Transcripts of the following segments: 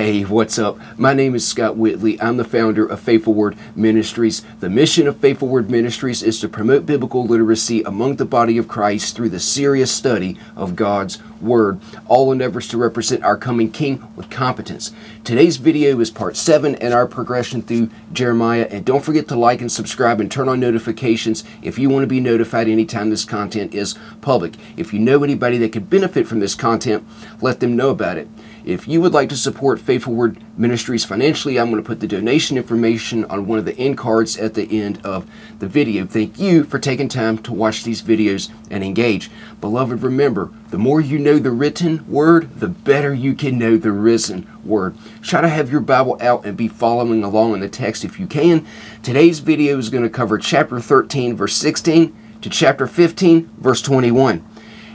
Hey, what's up? My name is Scott Whitley. I'm the founder of Faithful Word Ministries. The mission of Faithful Word Ministries is to promote biblical literacy among the body of Christ through the serious study of God's Word, all endeavors to represent our coming King with competence. Today's video is part 7 in our progression through Jeremiah, and don't forget to like and subscribe and turn on notifications if you want to be notified anytime this content is public. If you know anybody that could benefit from this content, let them know about it. If you would like to support Faithful Word Ministries financially, I'm going to put the donation information on one of the end cards at the end of the video. Thank you for taking time to watch these videos and engage. Beloved, remember, the more you know the written word, the better you can know the risen word. Try to have your Bible out and be following along in the text if you can. Today's video is going to cover chapter 13, verse 16 to chapter 15, verse 21.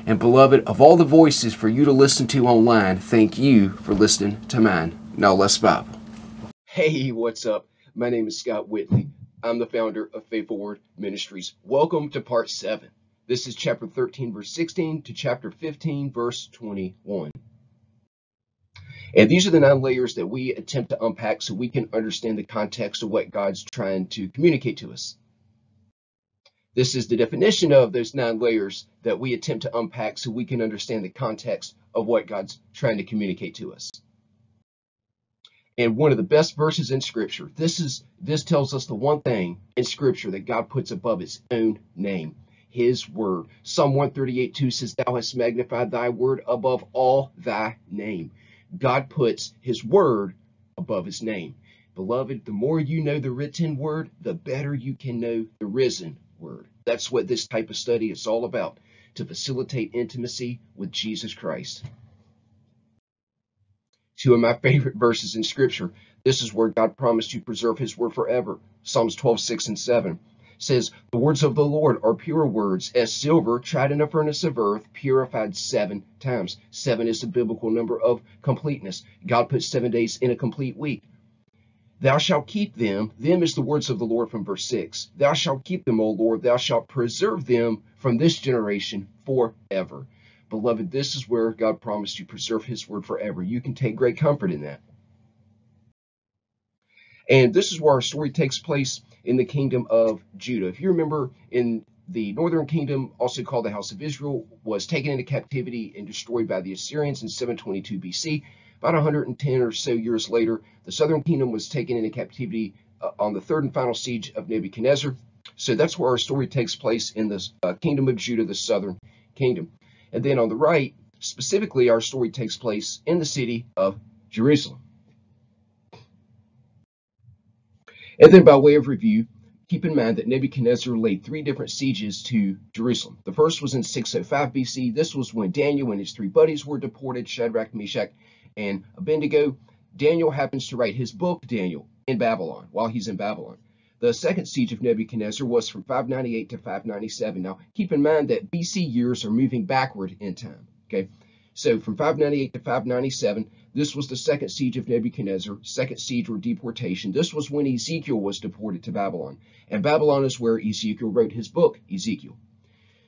And beloved, of all the voices for you to listen to online, thank you for listening to mine. Now let's Bible. Hey, what's up? My name is Scott Whitley. I'm the founder of Faithful Word Ministries. Welcome to part 7. This is chapter 13, verse 16 to chapter 15, verse 21. And these are the nine layers that we attempt to unpack so we can understand the context of what God's trying to communicate to us. This is the definition of those nine layers that we attempt to unpack so we can understand the context of what God's trying to communicate to us. And one of the best verses in scripture, this is this tells us the one thing in scripture that God puts above his own name, his word. Psalm 138 2 says, Thou hast magnified thy word above all thy name. God puts his word above his name. Beloved, the more you know the written word, the better you can know the risen word. That's what this type of study is all about, to facilitate intimacy with Jesus Christ. Two of my favorite verses in scripture. This is where God promised to preserve his word forever. Psalms 12, 6 and 7 says, The words of the Lord are pure words, as silver tried in a furnace of earth, purified seven times. Seven is the biblical number of completeness. God put seven days in a complete week. Thou shalt keep them. Them is the words of the Lord from verse 6. Thou shalt keep them, O Lord. Thou shalt preserve them from this generation forever. Beloved, this is where God promised to preserve his word forever. You can take great comfort in that. And this is where our story takes place in the kingdom of Judah. If you remember in the northern kingdom, also called the house of Israel, was taken into captivity and destroyed by the Assyrians in 722 BC. About 110 or so years later, the southern kingdom was taken into captivity uh, on the third and final siege of Nebuchadnezzar. So that's where our story takes place in the uh, kingdom of Judah, the southern kingdom. And then on the right, specifically, our story takes place in the city of Jerusalem. And then by way of review, keep in mind that Nebuchadnezzar laid three different sieges to Jerusalem. The first was in 605 BC. This was when Daniel and his three buddies were deported, Shadrach, Meshach, and Abednego, Daniel happens to write his book, Daniel, in Babylon, while he's in Babylon. The second siege of Nebuchadnezzar was from 598 to 597. Now, keep in mind that BC years are moving backward in time, okay? So from 598 to 597, this was the second siege of Nebuchadnezzar, second siege or deportation. This was when Ezekiel was deported to Babylon. And Babylon is where Ezekiel wrote his book, Ezekiel.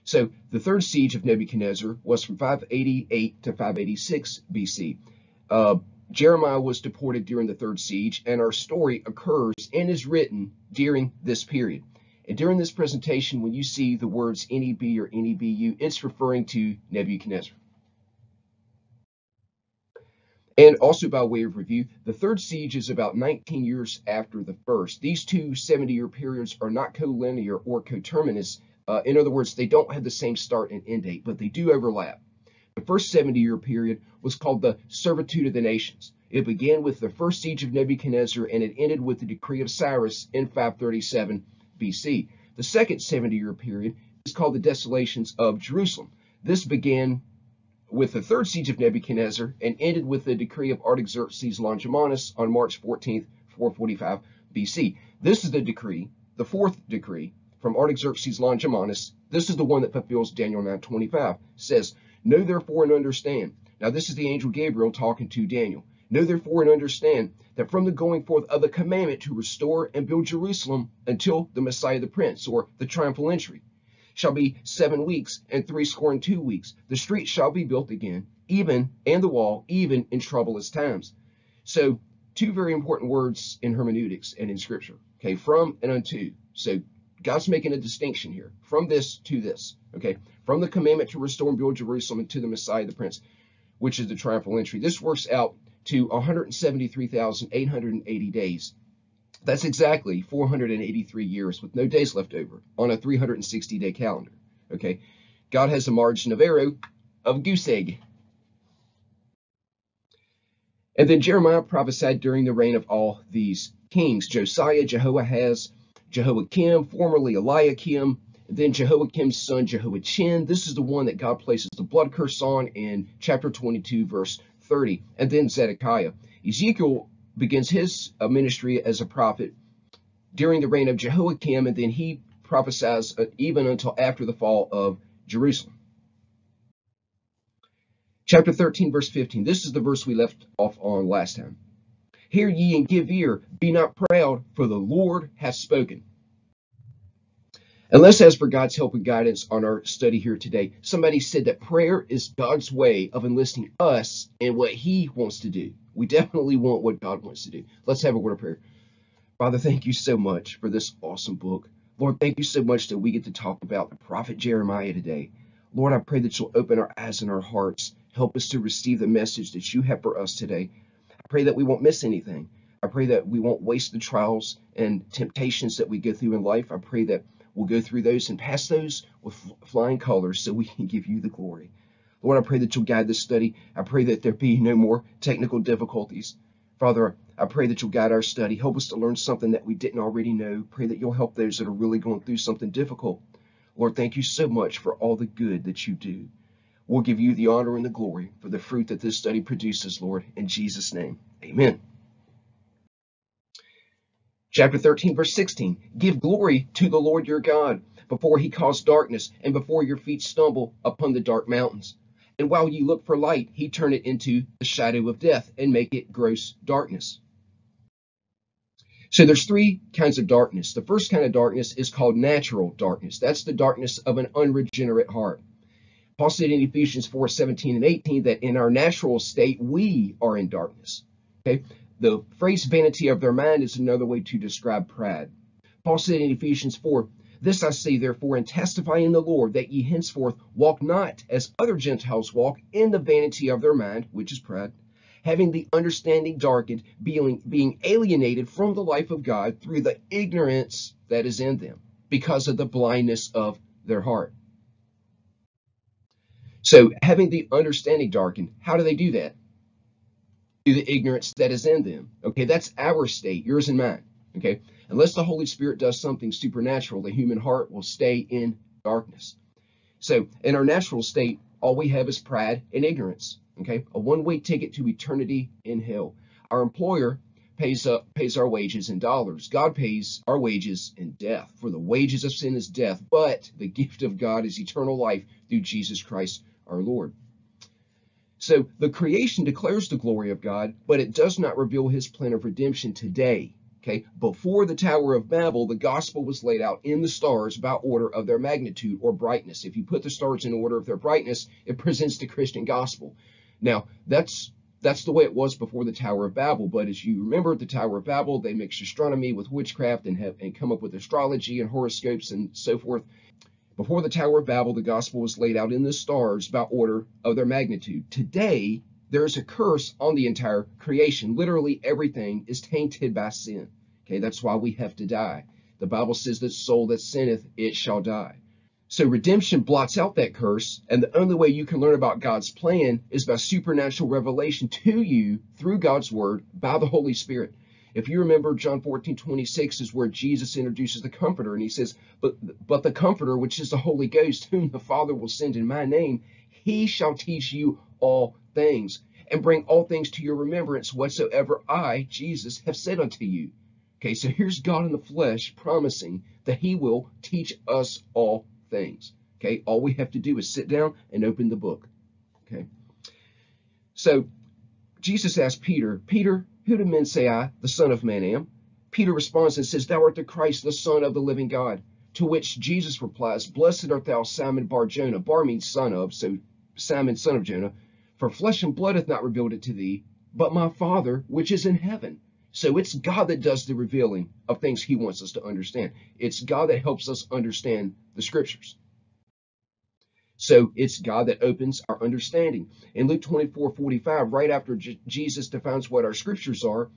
So the third siege of Nebuchadnezzar was from 588 to 586 BC. Uh, Jeremiah was deported during the third siege, and our story occurs and is written during this period. And during this presentation, when you see the words NEB or NEBU, it's referring to Nebuchadnezzar. And also by way of review, the third siege is about 19 years after the first. These two 70-year periods are not collinear or coterminous. Uh, in other words, they don't have the same start and end date, but they do overlap. The first 70 year period was called the Servitude of the Nations. It began with the first siege of Nebuchadnezzar and it ended with the decree of Cyrus in 537 BC. The second 70 year period is called the Desolations of Jerusalem. This began with the third siege of Nebuchadnezzar and ended with the decree of Artaxerxes Longimanus on March 14th, 445 BC. This is the decree, the fourth decree from Artaxerxes Longimanus. This is the one that fulfills Daniel 9:25. Says, Know therefore and understand. Now, this is the angel Gabriel talking to Daniel. Know therefore and understand that from the going forth of the commandment to restore and build Jerusalem until the Messiah the Prince, or the triumphal entry, shall be seven weeks and three score and two weeks. The street shall be built again, even and the wall, even in troublous times. So two very important words in hermeneutics and in scripture. Okay, from and unto. So God's making a distinction here from this to this. Okay, from the commandment to restore and build Jerusalem to the Messiah, the Prince, which is the triumphal entry. This works out to 173,880 days. That's exactly 483 years with no days left over on a 360 day calendar. Okay, God has a margin of error of goose egg. And then Jeremiah prophesied during the reign of all these kings Josiah, Jehoahaz, Jehoiakim, formerly Eliakim, then Jehoiakim's son Jehoiachin. This is the one that God places the blood curse on in chapter 22, verse 30. And then Zedekiah. Ezekiel begins his uh, ministry as a prophet during the reign of Jehoiakim, and then he prophesies uh, even until after the fall of Jerusalem. Chapter 13, verse 15. This is the verse we left off on last time. Hear ye and give ear, be not proud, for the Lord hath spoken. And let's ask for God's help and guidance on our study here today. Somebody said that prayer is God's way of enlisting us in what He wants to do. We definitely want what God wants to do. Let's have a word of prayer. Father, thank you so much for this awesome book. Lord, thank you so much that we get to talk about the prophet Jeremiah today. Lord, I pray that you'll open our eyes and our hearts. Help us to receive the message that you have for us today. Pray that we won't miss anything. I pray that we won't waste the trials and temptations that we go through in life. I pray that We'll go through those and pass those with flying colors so we can give you the glory. Lord, I pray that you'll guide this study. I pray that there be no more technical difficulties. Father, I pray that you'll guide our study. Help us to learn something that we didn't already know. Pray that you'll help those that are really going through something difficult. Lord, thank you so much for all the good that you do. We'll give you the honor and the glory for the fruit that this study produces, Lord. In Jesus' name, amen. Chapter 13, verse 16 Give glory to the Lord your God before he cause darkness and before your feet stumble upon the dark mountains. And while you look for light, he turn it into the shadow of death and make it gross darkness. So there's three kinds of darkness. The first kind of darkness is called natural darkness. That's the darkness of an unregenerate heart. Paul said in Ephesians 4, 17 and 18 that in our natural state, we are in darkness. Okay. The phrase vanity of their mind is another way to describe pride. Paul said in Ephesians 4, This I say therefore, and testify in the Lord, that ye henceforth walk not as other Gentiles walk in the vanity of their mind, which is pride, having the understanding darkened, being, being alienated from the life of God through the ignorance that is in them, because of the blindness of their heart. So, having the understanding darkened, how do they do that? Do the ignorance that is in them. Okay, that's our state, yours and mine. Okay, unless the Holy Spirit does something supernatural, the human heart will stay in darkness. So, in our natural state, all we have is pride and ignorance. Okay, a one-way ticket to eternity in hell. Our employer pays uh, pays our wages in dollars. God pays our wages in death. For the wages of sin is death, but the gift of God is eternal life through Jesus Christ our Lord. So the creation declares the glory of God, but it does not reveal his plan of redemption today. Okay, before the Tower of Babel, the gospel was laid out in the stars by order of their magnitude or brightness. If you put the stars in order of their brightness, it presents the Christian gospel. Now, that's that's the way it was before the Tower of Babel. But as you remember, the Tower of Babel, they mixed astronomy with witchcraft and have and come up with astrology and horoscopes and so forth. Before the Tower of Babel, the gospel was laid out in the stars by order of their magnitude. Today, there is a curse on the entire creation. Literally everything is tainted by sin. Okay, that's why we have to die. The Bible says that soul that sinneth, it shall die. So redemption blots out that curse, and the only way you can learn about God's plan is by supernatural revelation to you through God's word by the Holy Spirit. If you remember, John 14, 26 is where Jesus introduces the Comforter, and he says, but, but the Comforter, which is the Holy Ghost, whom the Father will send in my name, he shall teach you all things, and bring all things to your remembrance whatsoever I, Jesus, have said unto you. Okay, so here's God in the flesh promising that he will teach us all things. Okay, all we have to do is sit down and open the book. Okay, so Jesus asked Peter, Peter, who do men say I, the Son of Man, am? Peter responds and says, Thou art the Christ, the Son of the living God. To which Jesus replies, Blessed art thou, Simon Bar Jonah. Bar means son of, so Simon, son of Jonah. For flesh and blood hath not revealed it to thee, but my Father which is in heaven. So it's God that does the revealing of things he wants us to understand. It's God that helps us understand the scriptures. So it's God that opens our understanding. In Luke 24 45, right after J- Jesus defines what our scriptures are,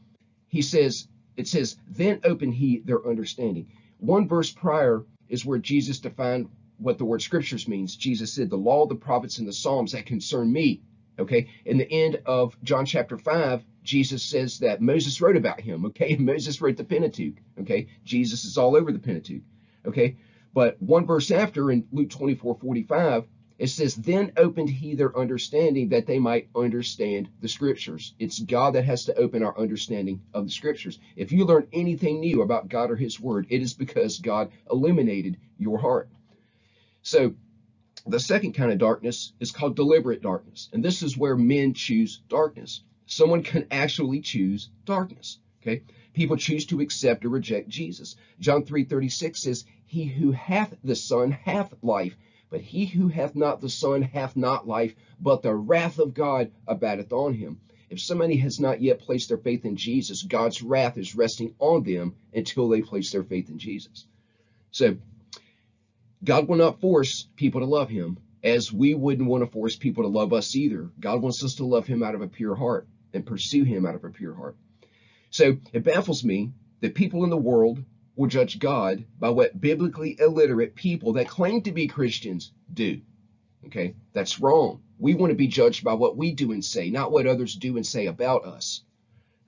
he says, it says, then open he their understanding. One verse prior is where Jesus defined what the word scriptures means. Jesus said, the law, the prophets, and the Psalms that concern me. Okay. In the end of John chapter 5, Jesus says that Moses wrote about him. Okay. Moses wrote the Pentateuch. Okay. Jesus is all over the Pentateuch. Okay. But one verse after in Luke 24 45, it says, Then opened he their understanding that they might understand the scriptures. It's God that has to open our understanding of the scriptures. If you learn anything new about God or his word, it is because God illuminated your heart. So the second kind of darkness is called deliberate darkness. And this is where men choose darkness. Someone can actually choose darkness. Okay. People choose to accept or reject Jesus. John 3:36 says, He who hath the Son hath life, but he who hath not the Son hath not life, but the wrath of God abideth on him. If somebody has not yet placed their faith in Jesus, God's wrath is resting on them until they place their faith in Jesus. So God will not force people to love him, as we wouldn't want to force people to love us either. God wants us to love him out of a pure heart and pursue him out of a pure heart. So it baffles me that people in the world will judge God by what biblically illiterate people that claim to be Christians do. Okay, that's wrong. We want to be judged by what we do and say, not what others do and say about us.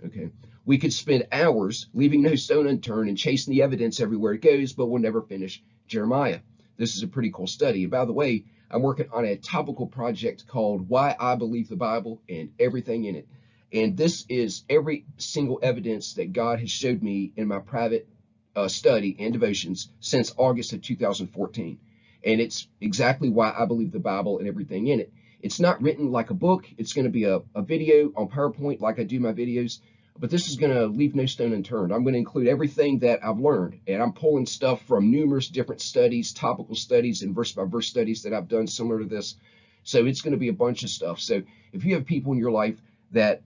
Okay, we could spend hours leaving no stone unturned and chasing the evidence everywhere it goes, but we'll never finish Jeremiah. This is a pretty cool study. And by the way, I'm working on a topical project called Why I Believe the Bible and Everything in It. And this is every single evidence that God has showed me in my private uh, study and devotions since August of 2014. And it's exactly why I believe the Bible and everything in it. It's not written like a book. It's going to be a, a video on PowerPoint like I do my videos but this is going to leave no stone unturned. I'm going to include everything that I've learned, and I'm pulling stuff from numerous different studies, topical studies, and verse by verse studies that I've done similar to this. So it's going to be a bunch of stuff. So if you have people in your life that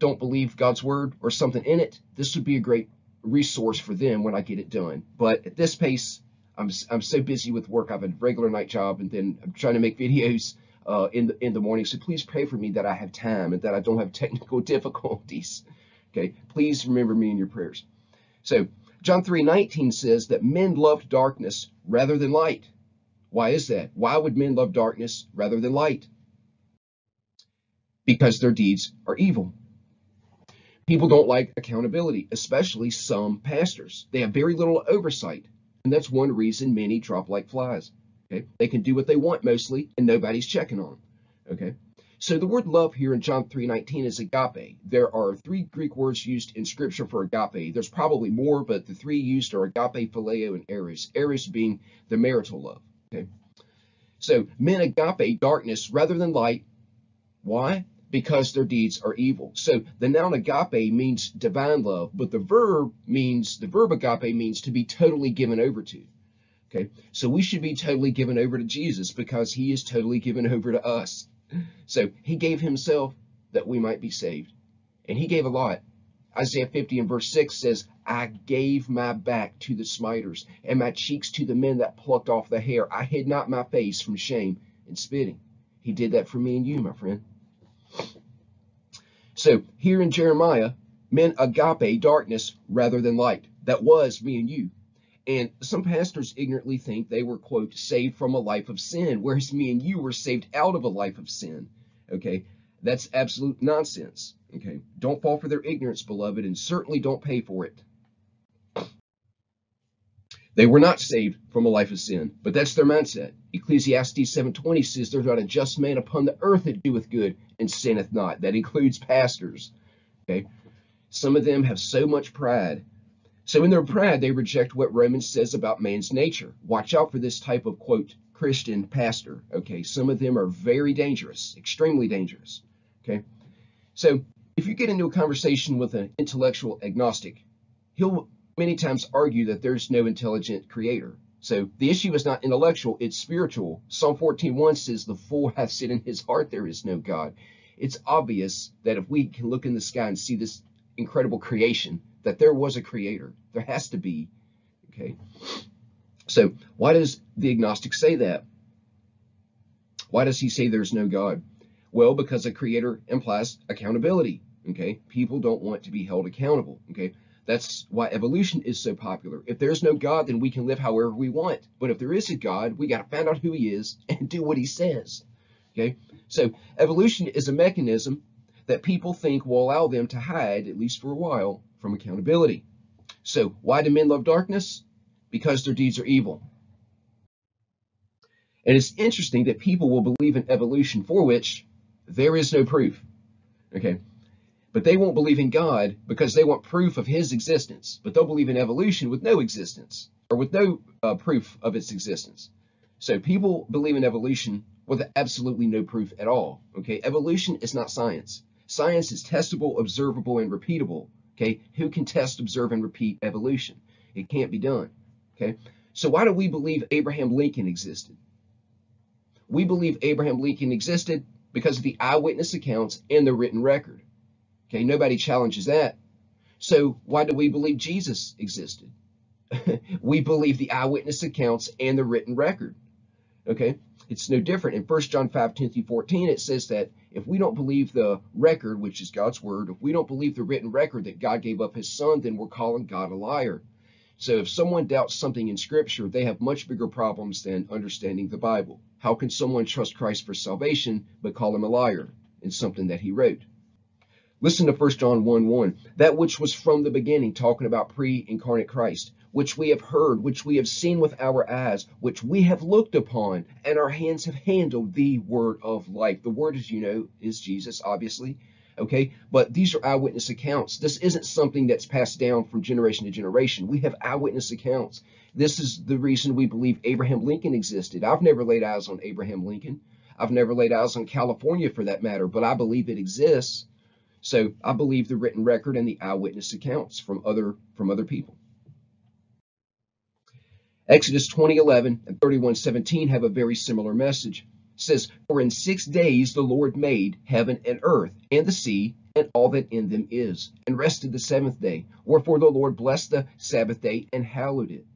don't believe God's word or something in it, this would be a great resource for them when I get it done. But at this pace, I'm I'm so busy with work. I have a regular night job, and then I'm trying to make videos uh, in the in the morning. So please pray for me that I have time and that I don't have technical difficulties. Okay, please remember me in your prayers. So John 3:19 says that men loved darkness rather than light. Why is that? Why would men love darkness rather than light? Because their deeds are evil. People don't like accountability, especially some pastors. They have very little oversight, and that's one reason many drop like flies. Okay? They can do what they want mostly, and nobody's checking on them. Okay? So the word love here in John 3:19 is agape. There are three Greek words used in scripture for agape. There's probably more, but the three used are agape, phileo, and eros. Eros being the marital love. Okay. So men agape darkness rather than light. Why? Because their deeds are evil. So the noun agape means divine love, but the verb means the verb agape means to be totally given over to. Okay. So we should be totally given over to Jesus because he is totally given over to us. So he gave himself that we might be saved. And he gave a lot. Isaiah 50 and verse 6 says, I gave my back to the smiters and my cheeks to the men that plucked off the hair. I hid not my face from shame and spitting. He did that for me and you, my friend. So here in Jeremiah, men agape darkness rather than light. That was me and you. And some pastors ignorantly think they were, quote, saved from a life of sin, whereas me and you were saved out of a life of sin. Okay. That's absolute nonsense. Okay. Don't fall for their ignorance, beloved, and certainly don't pay for it. They were not saved from a life of sin, but that's their mindset. Ecclesiastes 7.20 says there's not a just man upon the earth that doeth good and sinneth not. That includes pastors. Okay. Some of them have so much pride so in their pride, they reject what Romans says about man's nature. Watch out for this type of, quote, Christian pastor. Okay, some of them are very dangerous, extremely dangerous. Okay, so if you get into a conversation with an intellectual agnostic, he'll many times argue that there's no intelligent creator. So the issue is not intellectual, it's spiritual. Psalm 14:1 says, The fool hath said in his heart there is no God. it's obvious that if we can look in the sky and see this incredible creation, that there was a creator. There has to be. Okay. So why does the agnostic say that? Why does he say there's no God? Well, because a creator implies accountability. Okay. People don't want to be held accountable. Okay. That's why evolution is so popular. If there's no God, then we can live however we want. But if there is a God, we got to find out who he is and do what he says. Okay. So evolution is a mechanism that people think will allow them to hide, at least for a while, from accountability. So why do men love darkness? Because their deeds are evil. And it's interesting that people will believe in evolution for which there is no proof. Okay. But they won't believe in God because they want proof of his existence. But they'll believe in evolution with no existence or with no uh, proof of its existence. So people believe in evolution with absolutely no proof at all. Okay. Evolution is not science. Science is testable, observable, and repeatable. Okay. Who can test, observe, and repeat evolution? It can't be done. Okay. So why do we believe Abraham Lincoln existed? We believe Abraham Lincoln existed because of the eyewitness accounts and the written record. Okay, nobody challenges that. So why do we believe Jesus existed? we believe the eyewitness accounts and the written record. Okay, it's no different. In 1 John 5, 10 through 14, it says that if we don't believe the record, which is God's word, if we don't believe the written record that God gave up his son, then we're calling God a liar. So if someone doubts something in scripture, they have much bigger problems than understanding the Bible. How can someone trust Christ for salvation but call him a liar in something that he wrote? Listen to 1 John 1 1. That which was from the beginning, talking about pre incarnate Christ, which we have heard, which we have seen with our eyes, which we have looked upon, and our hands have handled the word of life. The word, as you know, is Jesus, obviously. Okay, but these are eyewitness accounts. This isn't something that's passed down from generation to generation. We have eyewitness accounts. This is the reason we believe Abraham Lincoln existed. I've never laid eyes on Abraham Lincoln. I've never laid eyes on California for that matter, but I believe it exists. So I believe the written record and the eyewitness accounts from other from other people. Exodus 20:11 and 31:17 have a very similar message. It says, "For in 6 days the Lord made heaven and earth and the sea and all that in them is, and rested the seventh day. Wherefore the Lord blessed the Sabbath day and hallowed it."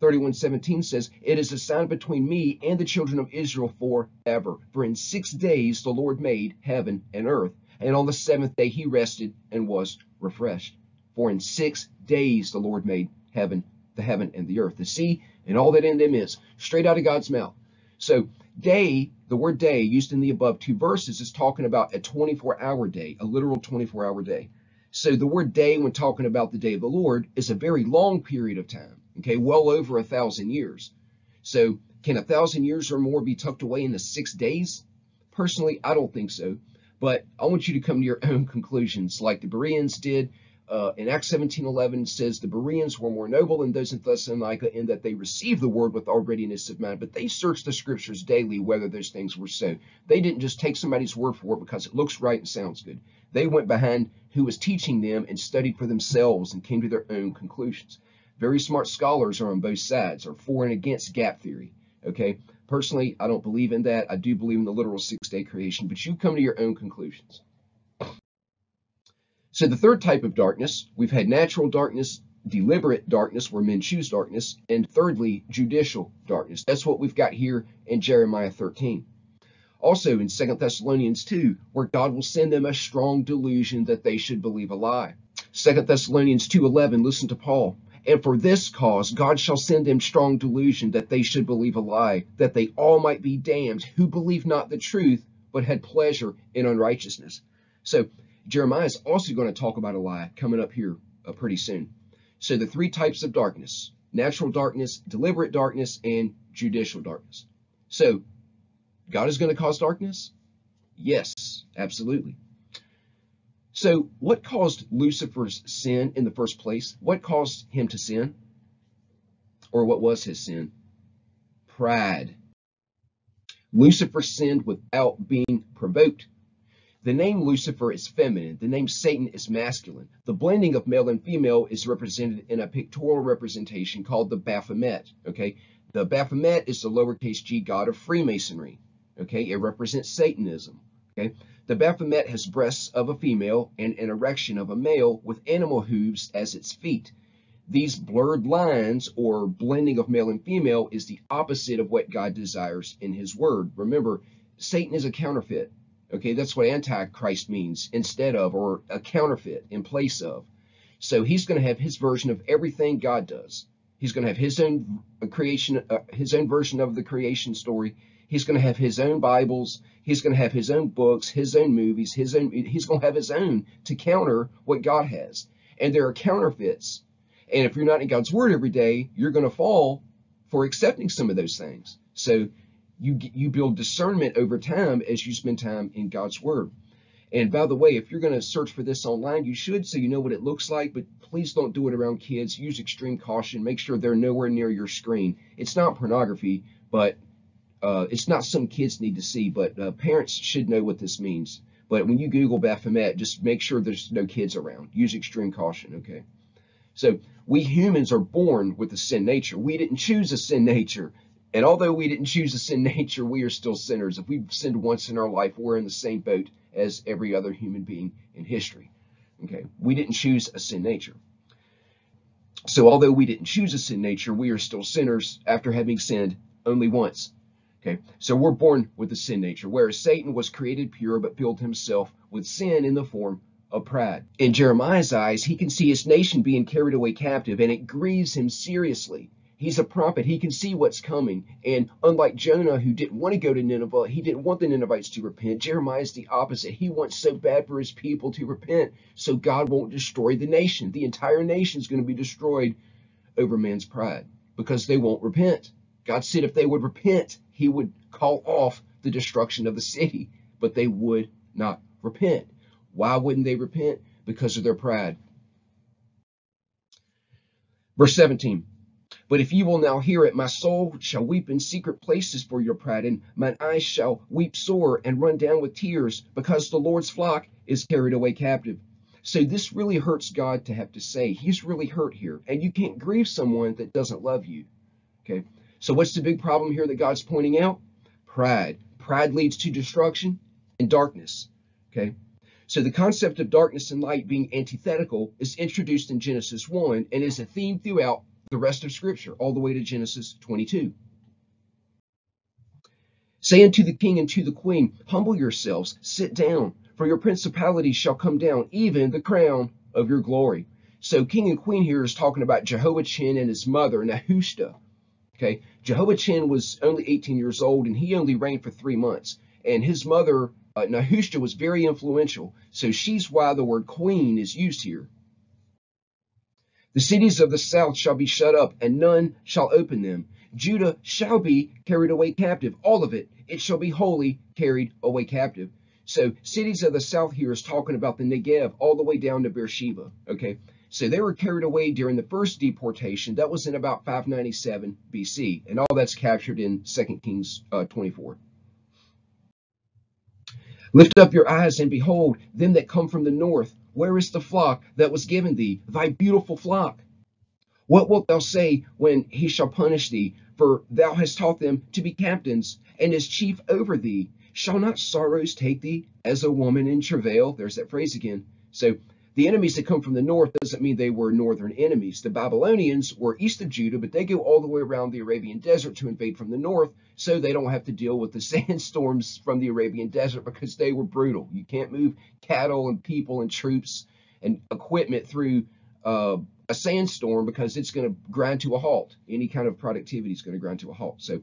31:17 says, "It is a sign between me and the children of Israel forever. For in 6 days the Lord made heaven and earth." And on the seventh day he rested and was refreshed. For in six days the Lord made heaven, the heaven and the earth, the sea, and all that in them is, straight out of God's mouth. So day, the word day used in the above two verses is talking about a 24 hour day, a literal 24 hour day. So the word day, when talking about the day of the Lord, is a very long period of time, okay, well over a thousand years. So can a thousand years or more be tucked away into six days? Personally, I don't think so. But I want you to come to your own conclusions, like the Bereans did. Uh, in Acts 17:11 says the Bereans were more noble than those in Thessalonica in that they received the word with all readiness of mind, but they searched the scriptures daily whether those things were so. They didn't just take somebody's word for it because it looks right and sounds good. They went behind who was teaching them and studied for themselves and came to their own conclusions. Very smart scholars are on both sides, are for and against gap theory. Okay, Personally, I don't believe in that. I do believe in the literal six-day creation, but you come to your own conclusions. So the third type of darkness, we've had natural darkness, deliberate darkness, where men choose darkness, and thirdly, judicial darkness. That's what we've got here in Jeremiah 13. Also in 2 Thessalonians 2, where God will send them a strong delusion that they should believe a lie. 2 Thessalonians 2.11, listen to Paul. And for this cause God shall send them strong delusion that they should believe a lie, that they all might be damned who believe not the truth, but had pleasure in unrighteousness. So Jeremiah is also going to talk about a lie coming up here uh, pretty soon. So the three types of darkness, natural darkness, deliberate darkness, and judicial darkness. So God is going to cause darkness? Yes, absolutely. So what caused Lucifer's sin in the first place? What caused him to sin? Or what was his sin? Pride. Lucifer sinned without being provoked. The name Lucifer is feminine. The name Satan is masculine. The blending of male and female is represented in a pictorial representation called the Baphomet. Okay, the Baphomet is the lowercase g god of Freemasonry. Okay, it represents Satanism. Okay, the Baphomet has breasts of a female and an erection of a male with animal hooves as its feet. These blurred lines or blending of male and female is the opposite of what God desires in his word. Remember, Satan is a counterfeit. Okay, that's what antichrist means instead of or a counterfeit in place of. So he's going to have his version of everything God does. He's going to have his own creation, uh, his own version of the creation story. He's going to have his own Bibles. He's going to have his own books, his own movies, his own. He's going to have his own to counter what God has. And there are counterfeits and if you're not in God's word every day, you're going to fall for accepting some of those things. So you you build discernment over time as you spend time in God's word. And by the way, if you're going to search for this online, you should so you know what it looks like, but please don't do it around kids. Use extreme caution. Make sure they're nowhere near your screen. It's not pornography, but uh, it's not some kids need to see, but uh, parents should know what this means. But when you Google Baphomet, just make sure there's no kids around. Use extreme caution, okay? So we humans are born with a sin nature. We didn't choose a sin nature. And although we didn't choose a sin nature, we are still sinners. If we've sinned once in our life, we're in the same boat as every other human being in history. Okay, we didn't choose a sin nature. So although we didn't choose a sin nature, we are still sinners after having sinned only once. Okay, so we're born with a sin nature, whereas Satan was created pure but filled himself with sin in the form of pride. In Jeremiah's eyes, he can see his nation being carried away captive, and it grieves him seriously. He's a prophet. He can see what's coming. And unlike Jonah, who didn't want to go to Nineveh, he didn't want the Ninevites to repent. Jeremiah is the opposite. He wants so bad for his people to repent so God won't destroy the nation. The entire nation is going to be destroyed over man's pride because they won't repent. God said if they would repent, he would call off the destruction of the city, but they would not repent. Why wouldn't they repent? Because of their pride. Verse 17. But if you will now hear it, my soul shall weep in secret places for your pride, and mine eyes shall weep sore and run down with tears, because the Lord's flock is carried away captive. So this really hurts God to have to say. He's really hurt here. And you can't grieve someone that doesn't love you. Okay. So what's the big problem here that God's pointing out? Pride. Pride leads to destruction and darkness. Okay. So the concept of darkness and light being antithetical is introduced in Genesis 1 and is a theme throughout the rest of Scripture, all the way to Genesis 22. Say unto the king and to the queen, Humble yourselves, sit down, for your principality shall come down, even the crown of your glory. So king and queen here is talking about Jehovah Jehoiachin and his mother, Nehushta. Okay, Jehoiachin was only 18 years old and he only reigned for three months. And his mother uh, was very influential, so she's why the word queen is used here. The cities of the south shall be shut up, and none shall open them. Judah shall be carried away captive, all of it. It shall be wholly carried away captive. So cities of the south here is talking about the Negev all the way down to Beersheba. Okay, so they were carried away during the first deportation. That was in about 597 BC, and all that's captured in 2 Kings uh, 24. Lift up your eyes and behold them that come from the north. Where is the flock that was given thee, thy beautiful flock? What wilt thou say when he shall punish thee? For thou hast taught them to be captains, and as chief over thee. Shall not sorrows take thee as a woman in travail? There's that phrase again. So the enemies that come from the north doesn't mean they were northern enemies. The Babylonians were east of Judah, but they go all the way around the Arabian desert to invade from the north, so they don't have to deal with the sandstorms from the Arabian desert because they were brutal. You can't move cattle and people and troops and equipment through uh, a sandstorm because it's going to grind to a halt. Any kind of productivity is going to grind to a halt. So,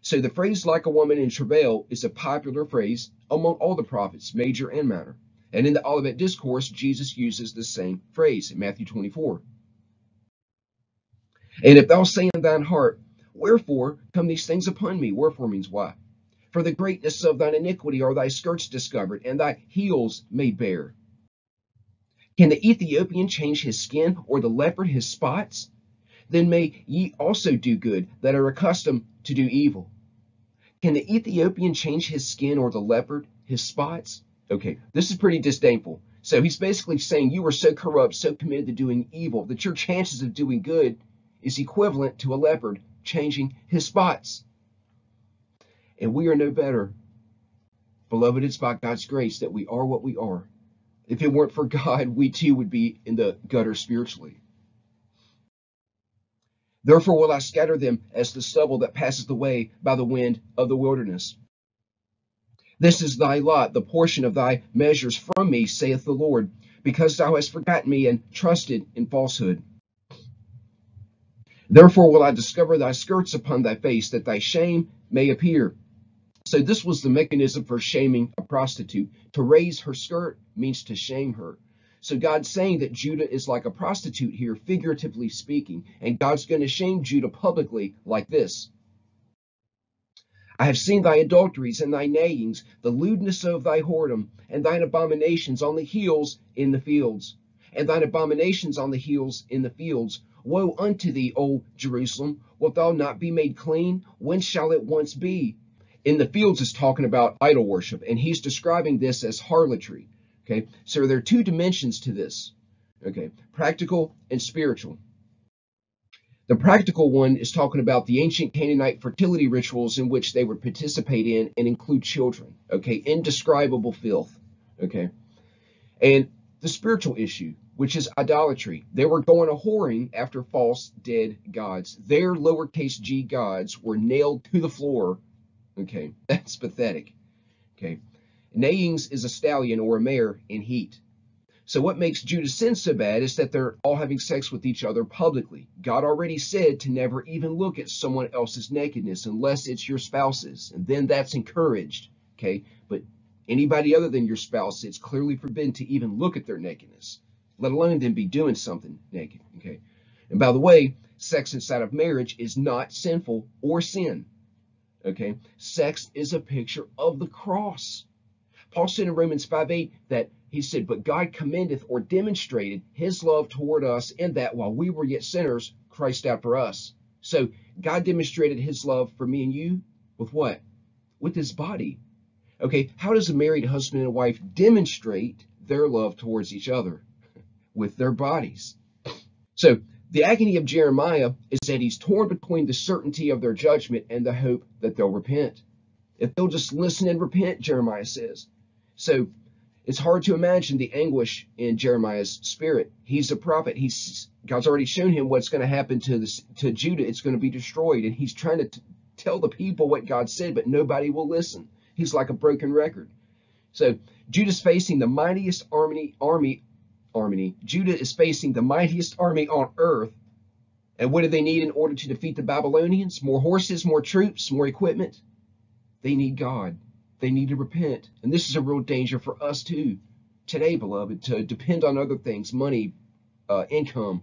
so the phrase "like a woman in travail" is a popular phrase among all the prophets, major and minor. And in the Olivet Discourse, Jesus uses the same phrase in Matthew 24. And if thou say in thine heart, Wherefore come these things upon me? Wherefore means why? For the greatness of thine iniquity are thy skirts discovered, and thy heels made bare. Can the Ethiopian change his skin, or the leopard his spots? Then may ye also do good that are accustomed to do evil. Can the Ethiopian change his skin, or the leopard his spots? Okay, this is pretty disdainful. So he's basically saying you are so corrupt, so committed to doing evil, that your chances of doing good is equivalent to a leopard changing his spots. And we are no better Beloved, it's by God's grace that we are what we are. If it weren't for God, we too would be in the gutter spiritually. Therefore will I scatter them as the stubble that passes the way by the wind of the wilderness. This is thy lot, the portion of thy measures from me, saith the Lord, because thou hast forgotten me and trusted in falsehood. Therefore will I discover thy skirts upon thy face, that thy shame may appear. So this was the mechanism for shaming a prostitute. To raise her skirt means to shame her. So God's saying that Judah is like a prostitute here, figuratively speaking, and God's going to shame Judah publicly like this. I have seen thy adulteries and thy neighings, the lewdness of thy whoredom, and thine abominations on the hills in the fields, and thine abominations on the hills in the fields. Woe unto thee, O Jerusalem! Wilt thou not be made clean? When shall it once be? In the fields is talking about idol worship, and he's describing this as harlotry. Okay, so there are two dimensions to this. Okay, practical and spiritual. The practical one is talking about the ancient Canaanite fertility rituals in which they would participate in and include children. Okay, indescribable filth. Okay, and the spiritual issue, which is idolatry. They were going a whoring after false dead gods. Their lowercase g gods were nailed to the floor. Okay, that's pathetic. Okay, Neighings is a stallion or a mare in heat. So what makes Judah's sin so bad is that they're all having sex with each other publicly. God already said to never even look at someone else's nakedness unless it's your spouse's, and then that's encouraged. Okay, but anybody other than your spouse, it's clearly forbidden to even look at their nakedness, let alone then be doing something naked. Okay, and by the way, sex inside of marriage is not sinful or sin. Okay, sex is a picture of the cross. Paul said in Romans 5 8 that he said, But God commendeth or demonstrated his love toward us in that while we were yet sinners, Christ died for us. So God demonstrated his love for me and you with what? With his body. Okay, how does a married husband and wife demonstrate their love towards each other? With their bodies. So the agony of Jeremiah is that he's torn between the certainty of their judgment and the hope that they'll repent. If they'll just listen and repent, Jeremiah says, so it's hard to imagine the anguish in Jeremiah's spirit. He's a prophet. He's God's already shown him what's going to happen to this to Judah. It's going to be destroyed, and he's trying to tell the people what God said, but nobody will listen. He's like a broken record. So Judah's facing the mightiest army army army. Judah is facing the mightiest army on earth. And what do they need in order to defeat the Babylonians? More horses, more troops, more equipment. They need God. They need to repent. And this is a real danger for us too today, beloved, to depend on other things, money, uh, income,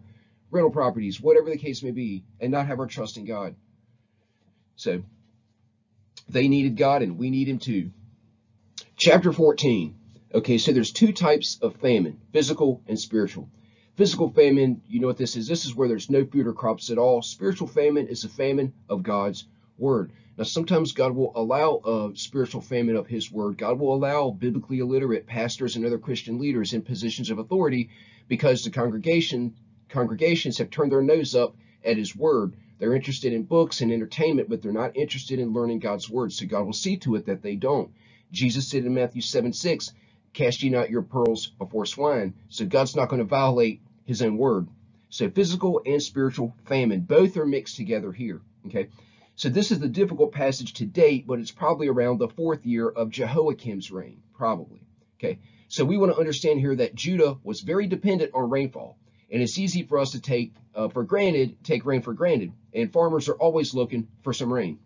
rental properties, whatever the case may be, and not have our trust in God. So they needed God and we need him too. Chapter 14. Okay, so there's two types of famine, physical and spiritual. Physical famine, you know what this is? This is where there's no food or crops at all. Spiritual famine is a famine of God's word. Now, sometimes God will allow a spiritual famine of his word. God will allow biblically illiterate pastors and other Christian leaders in positions of authority because the congregation congregations have turned their nose up at his word. They're interested in books and entertainment, but they're not interested in learning God's word. So God will see to it that they don't. Jesus said in Matthew 7 6, Cast ye not your pearls before swine. So God's not going to violate his own word. So physical and spiritual famine, both are mixed together here. Okay. So this is the difficult passage to date, but it's probably around the fourth year of Jehoiakim's reign, probably. Okay, so we want to understand here that Judah was very dependent on rainfall, and it's easy for us to take uh, for granted, take rain for granted, and farmers are always looking for some rain.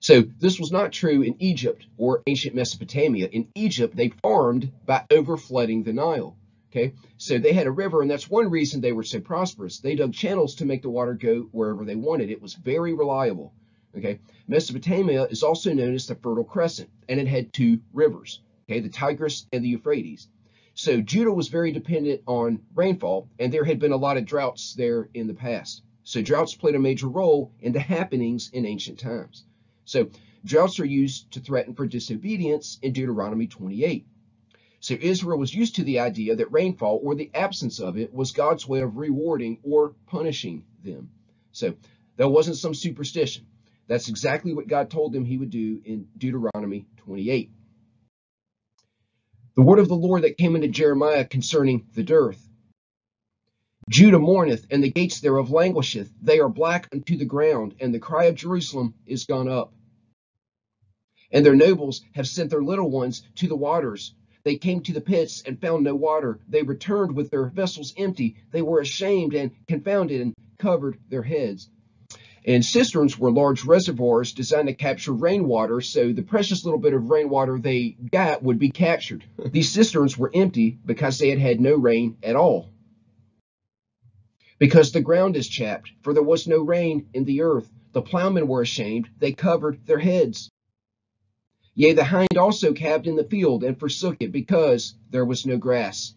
So this was not true in Egypt or ancient Mesopotamia. In Egypt, they farmed by overflooding the Nile. Okay, so they had a river, and that's one reason they were so prosperous. They dug channels to make the water go wherever they wanted. It was very reliable. Okay, Mesopotamia is also known as the Fertile Crescent, and it had two rivers. Okay, the Tigris and the Euphrates. So Judah was very dependent on rainfall, and there had been a lot of droughts there in the past. So droughts played a major role in the happenings in ancient times. So droughts are used to threaten for disobedience in Deuteronomy 28. So Israel was used to the idea that rainfall or the absence of it was God's way of rewarding or punishing them. So that wasn't some superstition. That's exactly what God told them he would do in Deuteronomy 28. The word of the Lord that came into Jeremiah concerning the dearth. Judah mourneth, and the gates thereof languisheth. They are black unto the ground, and the cry of Jerusalem is gone up. And their nobles have sent their little ones to the waters. They came to the pits and found no water. They returned with their vessels empty. They were ashamed and confounded and covered their heads. And cisterns were large reservoirs designed to capture rainwater, so the precious little bit of rainwater they got would be captured. These cisterns were empty because they had had no rain at all. Because the ground is chapped, for there was no rain in the earth. The plowmen were ashamed, they covered their heads. Yea, the hind also calved in the field and forsook it, because there was no grass.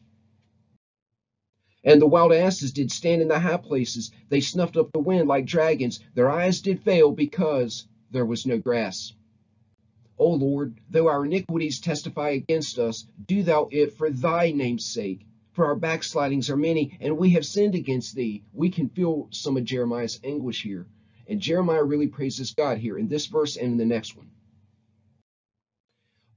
And the wild asses did stand in the high places. They snuffed up the wind like dragons. Their eyes did fail because there was no grass. O Lord, though our iniquities testify against us, do thou it for thy name's sake. For our backslidings are many, and we have sinned against thee. We can feel some of Jeremiah's anguish here. And Jeremiah really praises God here in this verse and in the next one.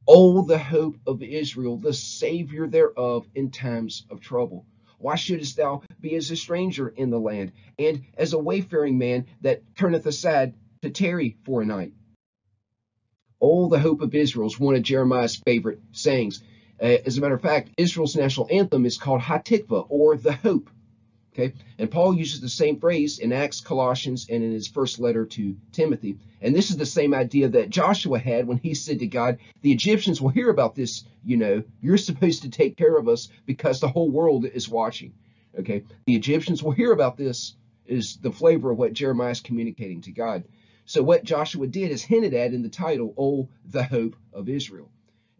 Oh, the hope of Israel, the Savior thereof in times of trouble. Why shouldest thou be as a stranger in the land, and as a wayfaring man that turneth aside to tarry for a night? Oh, the hope of Israel is one of Jeremiah's favorite sayings. Uh, as a matter of fact, Israel's national anthem is called Hatikva, or the hope. Okay, and Paul uses the same phrase in Acts, Colossians, and in his first letter to Timothy. And this is the same idea that Joshua had when he said to God, The Egyptians will hear about this, you know, you're supposed to take care of us because the whole world is watching. Okay, the Egyptians will hear about this, is the flavor of what Jeremiah is communicating to God. So what Joshua did is hinted at in the title, Oh, the hope of Israel.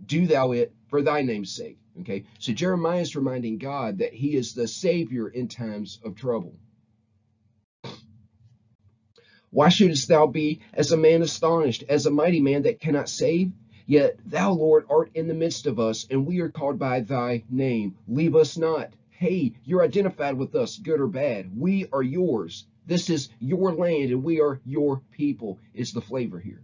Do thou it for thy name's sake. Okay, so Jeremiah is reminding God that he is the Savior in times of trouble. Why shouldest thou be as a man astonished, as a mighty man that cannot save? Yet thou, Lord, art in the midst of us, and we are called by thy name. Leave us not. Hey, you're identified with us, good or bad. We are yours. This is your land, and we are your people, is the flavor here.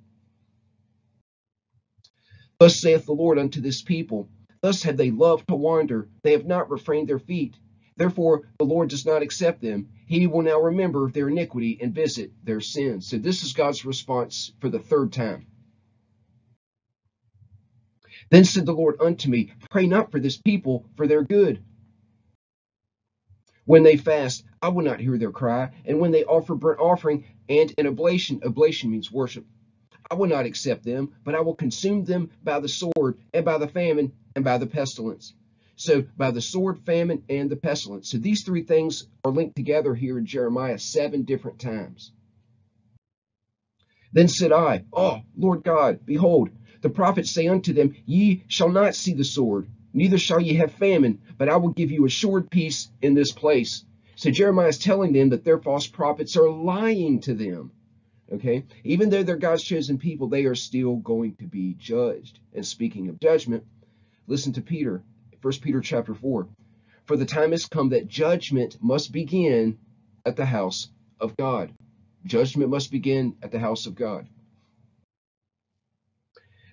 Thus saith the Lord unto this people Thus have they loved to wander. They have not refrained their feet. Therefore, the Lord does not accept them. He will now remember their iniquity and visit their sins. So this is God's response for the third time. Then said the Lord unto me, Pray not for this people, for their good. When they fast, I will not hear their cry. And when they offer burnt offering and an oblation, oblation means worship, I will not accept them, but I will consume them by the sword and by the famine and by the pestilence. So by the sword, famine, and the pestilence. So these three things are linked together here in Jeremiah seven different times. Then said I, Oh, Lord God, behold, the prophets say unto them, Ye shall not see the sword, neither shall ye have famine, but I will give you assured peace in this place. So Jeremiah is telling them that their false prophets are lying to them. Okay, even though they're God's chosen people, they are still going to be judged. And speaking of judgment, Listen to Peter, 1 Peter chapter 4. For the time has come that judgment must begin at the house of God. Judgment must begin at the house of God.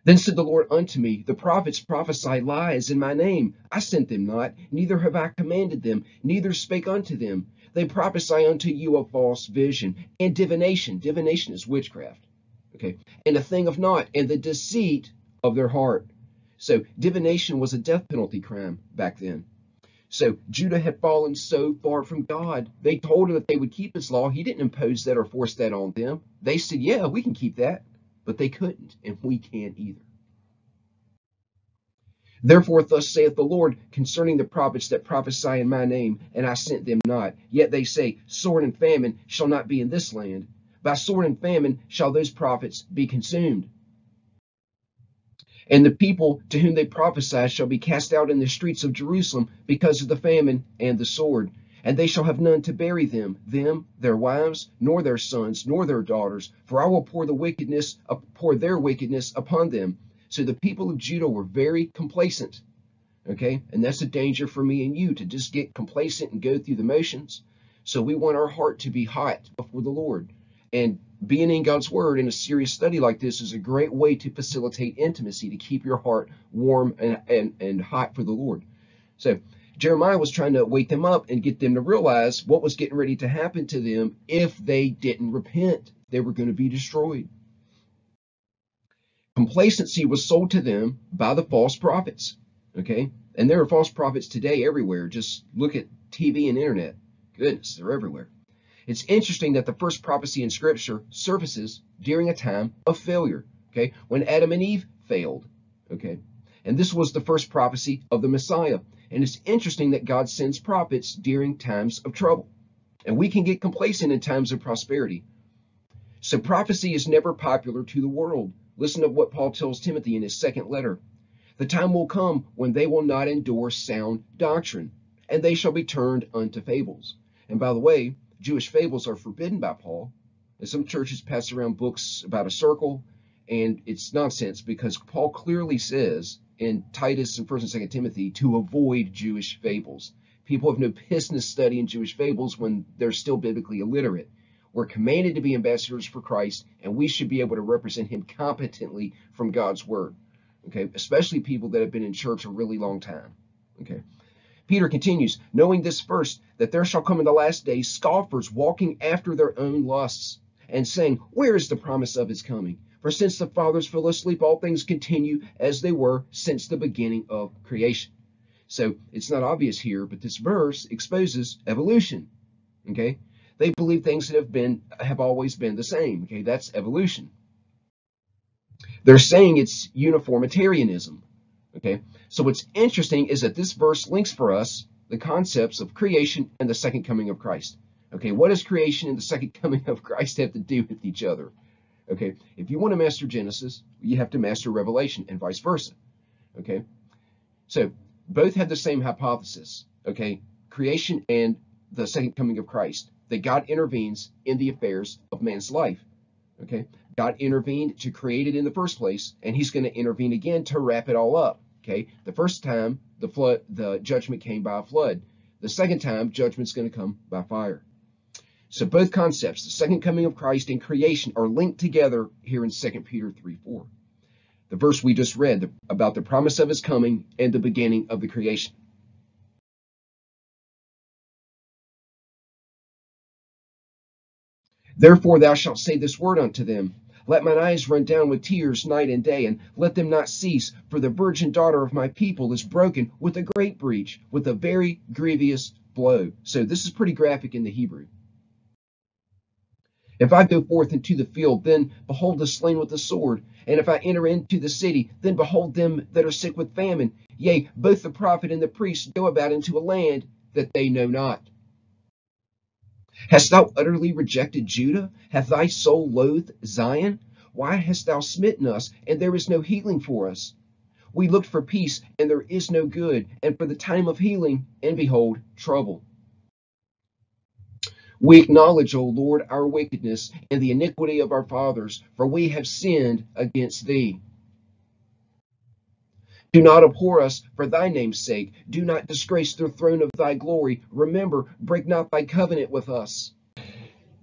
Then said the Lord unto me, The prophets prophesy lies in my name. I sent them not, neither have I commanded them, neither spake unto them. They prophesy unto you a false vision and divination. Divination is witchcraft. Okay. And a thing of naught, and the deceit of their heart. So divination was a death penalty crime back then. So Judah had fallen so far from God. They told him that they would keep his law. He didn't impose that or force that on them. They said, yeah, we can keep that. But they couldn't, and we can't either. Therefore, thus saith the Lord concerning the prophets that prophesy in my name, and I sent them not. Yet they say, Sword and famine shall not be in this land. By sword and famine shall those prophets be consumed. And the people to whom they prophesy shall be cast out in the streets of Jerusalem because of the famine and the sword. And they shall have none to bury them, them, their wives, nor their sons, nor their daughters. For I will pour the wickedness, uh, pour their wickedness upon them. So the people of Judah were very complacent. Okay, and that's a danger for me and you to just get complacent and go through the motions. So we want our heart to be hot before the Lord. And being in God's Word in a serious study like this is a great way to facilitate intimacy, to keep your heart warm and, and, and hot for the Lord. So Jeremiah was trying to wake them up and get them to realize what was getting ready to happen to them if they didn't repent. They were going to be destroyed. Complacency was sold to them by the false prophets. Okay? And there are false prophets today everywhere. Just look at TV and internet. Goodness, they're everywhere. It's interesting that the first prophecy in Scripture surfaces during a time of failure, okay, when Adam and Eve failed, okay. And this was the first prophecy of the Messiah. And it's interesting that God sends prophets during times of trouble. And we can get complacent in times of prosperity. So prophecy is never popular to the world. Listen to what Paul tells Timothy in his second letter. The time will come when they will not endure sound doctrine, and they shall be turned unto fables. And by the way, Jewish fables are forbidden by Paul. And some churches pass around books about a circle, and it's nonsense because Paul clearly says in Titus and 1st and 2nd Timothy to avoid Jewish fables. People have no business studying Jewish fables when they're still biblically illiterate. We're commanded to be ambassadors for Christ, and we should be able to represent him competently from God's word. Okay, especially people that have been in church a really long time. Okay. Peter continues, knowing this first, that there shall come in the last days scoffers walking after their own lusts, and saying, Where is the promise of his coming? For since the fathers fell asleep, all things continue as they were since the beginning of creation. So it's not obvious here, but this verse exposes evolution. Okay? They believe things that have been have always been the same. Okay, that's evolution. They're saying it's uniformitarianism. Okay, so what's interesting is that this verse links for us the concepts of creation and the second coming of Christ. Okay, what does creation and the second coming of Christ have to do with each other? Okay, if you want to master Genesis, you have to master Revelation and vice versa. Okay, so both have the same hypothesis. Okay, creation and the second coming of Christ, that God intervenes in the affairs of man's life. Okay, God intervened to create it in the first place, and he's going to intervene again to wrap it all up. Okay, the first time the flood, the judgment came by a flood. The second time, judgment's going to come by fire. So both concepts, the second coming of Christ and creation, are linked together here in 2 Peter 3 4. The verse we just read about the promise of his coming and the beginning of the creation. Therefore thou shalt say this word unto them, let mine eyes run down with tears night and day, and let them not cease, for the virgin daughter of my people is broken with a great breach, with a very grievous blow. So this is pretty graphic in the Hebrew. If I go forth into the field, then behold the slain with the sword. And if I enter into the city, then behold them that are sick with famine. Yea, both the prophet and the priest go about into a land that they know not. Hast thou utterly rejected Judah? Hath thy soul loathed Zion? Why hast thou smitten us, and there is no healing for us? We looked for peace, and there is no good, and for the time of healing, and behold, trouble. We acknowledge, O Lord, our wickedness and the iniquity of our fathers, for we have sinned against thee. Do not abhor us for thy name's sake. Do not disgrace the throne of thy glory. Remember, break not thy covenant with us.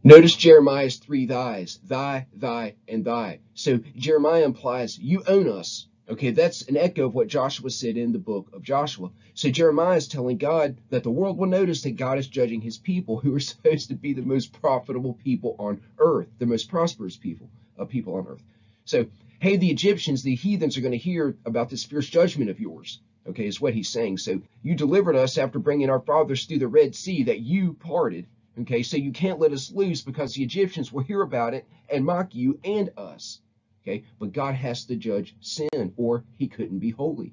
Notice Jeremiah's three thys, thy, thy, and thy. So Jeremiah implies you own us. Okay, that's an echo of what Joshua said in the book of Joshua. So Jeremiah is telling God that the world will notice that God is judging his people who are supposed to be the most profitable people on earth, the most prosperous people, uh, people on earth. So hey, the Egyptians, the heathens are going to hear about this fierce judgment of yours. Okay, is what he's saying. So you delivered us after bringing our fathers through the Red Sea that you parted. Okay, so you can't let us loose because the Egyptians will hear about it and mock you and us. Okay, but God has to judge sin or he couldn't be holy.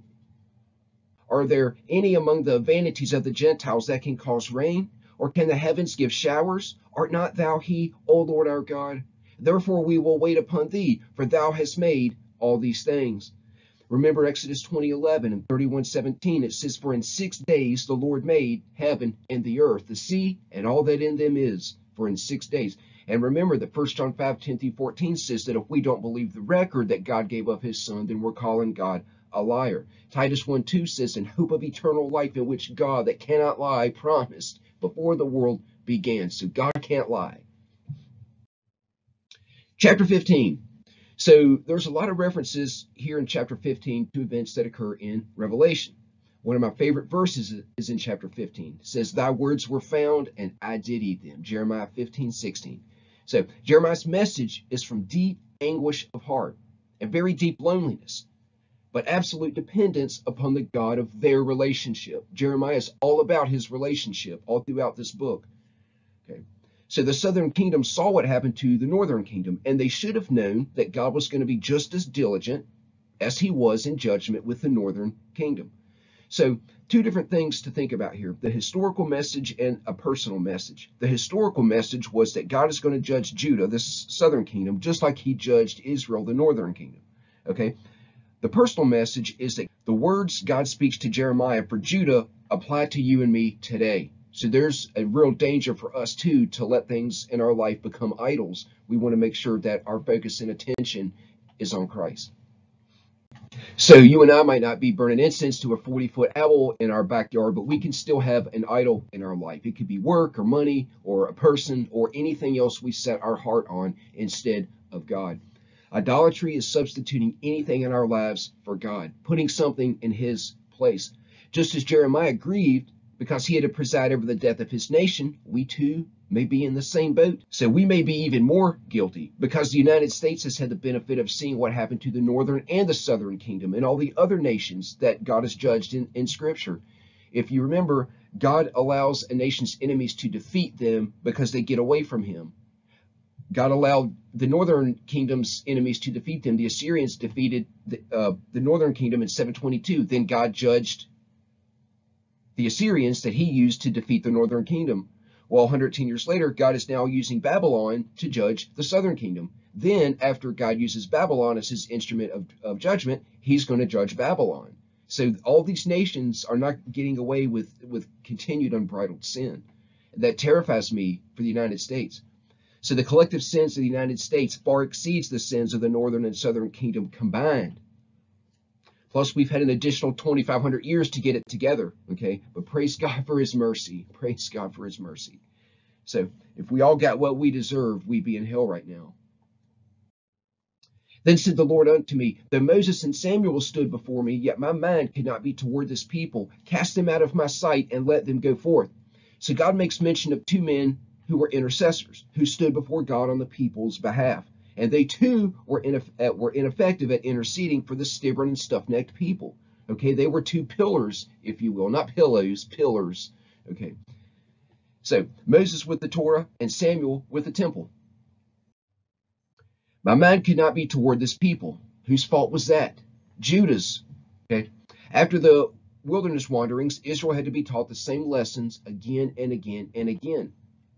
Are there any among the vanities of the Gentiles that can cause rain? Or can the heavens give showers? Art not thou he, O Lord our God? Therefore we will wait upon thee, for thou hast made all these things. Remember Exodus 20:11 and 31:17 it says for in 6 days the Lord made heaven and the earth the sea and all that in them is for in 6 days. And remember that 1 John 5, 10 through 14 says that if we don't believe the record that God gave of his son, then we're calling God a liar. Titus 1, 2 says, in hope of eternal life in which God that cannot lie promised before the world began. So God can't lie. Chapter 15. So there's a lot of references here in chapter 15 to events that occur in Revelation. One of my favorite verses is in chapter 15. It says, Thy words were found, and I did eat them. Jeremiah 15, 16. So Jeremiah's message is from deep anguish of heart and very deep loneliness, but absolute dependence upon the God of their relationship. Jeremiah is all about his relationship all throughout this book. Okay. So the southern kingdom saw what happened to the northern kingdom, and they should have known that God was going to be just as diligent as he was in judgment with the northern kingdom. So, two different things to think about here the historical message and a personal message. The historical message was that God is going to judge Judah, this southern kingdom, just like he judged Israel, the northern kingdom. Okay? The personal message is that the words God speaks to Jeremiah for Judah apply to you and me today. So there's a real danger for us too to let things in our life become idols. We want to make sure that our focus and attention is on Christ. So you and I might not be burning incense to a 40 foot owl in our backyard, but we can still have an idol in our life. It could be work or money or a person or anything else we set our heart on instead of God. Idolatry is substituting anything in our lives for God, putting something in his place. Just as Jeremiah grieved because he had to preside over the death of his nation, we too may be in the same boat. So we may be even more guilty because the United States has had the benefit of seeing what happened to the northern and the southern kingdom and all the other nations that God has judged in, in Scripture. If you remember, God allows a nation's enemies to defeat them because they get away from him. God allowed the northern kingdom's enemies to defeat them. The Assyrians defeated the, uh, the northern kingdom in 722. Then God judged the Assyrians that he used to defeat the northern kingdom. Well, 110 years later, God is now using Babylon to judge the southern kingdom. Then, after God uses Babylon as his instrument of, of judgment, he's going to judge Babylon. So all these nations are not getting away with, with continued unbridled sin. That terrifies me for the United States. So the collective sins of the United States far exceeds the sins of the northern and southern kingdom combined. Plus, we've had an additional 2,500 years to get it together, okay? But praise God for his mercy. Praise God for his mercy. So if we all got what we deserve, we'd be in hell right now. Then said the Lord unto me, Though Moses and Samuel stood before me, yet my mind could not be toward this people. Cast them out of my sight and let them go forth. So God makes mention of two men who were intercessors, who stood before God on the people's behalf and they too were, uh, were ineffective at interceding for the stubborn and stuff-necked people. Okay, they were two pillars, if you will, not pillows, pillars. Okay, so Moses with the Torah and Samuel with the temple. My mind could not be toward this people. Whose fault was that? Judah's. Okay, after the wilderness wanderings, Israel had to be taught the same lessons again and again and again,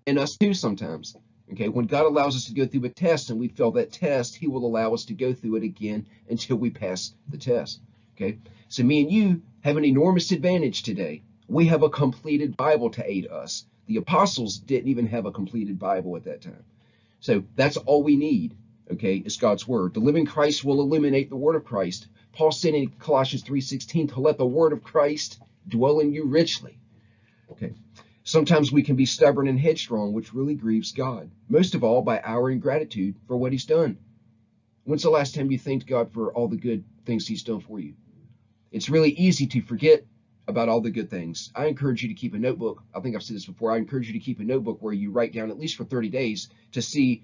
and us too sometimes. Okay, when God allows us to go through a test and we fail that test, He will allow us to go through it again until we pass the test. Okay, so me and you have an enormous advantage today. We have a completed Bible to aid us. The apostles didn't even have a completed Bible at that time. So that's all we need, okay, is God's word. The living Christ will illuminate the word of Christ. Paul said in Colossians 3:16 to let the word of Christ dwell in you richly. Okay. Sometimes we can be stubborn and headstrong, which really grieves God, most of all by our ingratitude for what He's done. When's the last time you thanked God for all the good things He's done for you? It's really easy to forget about all the good things. I encourage you to keep a notebook. I think I've said this before. I encourage you to keep a notebook where you write down at least for 30 days to see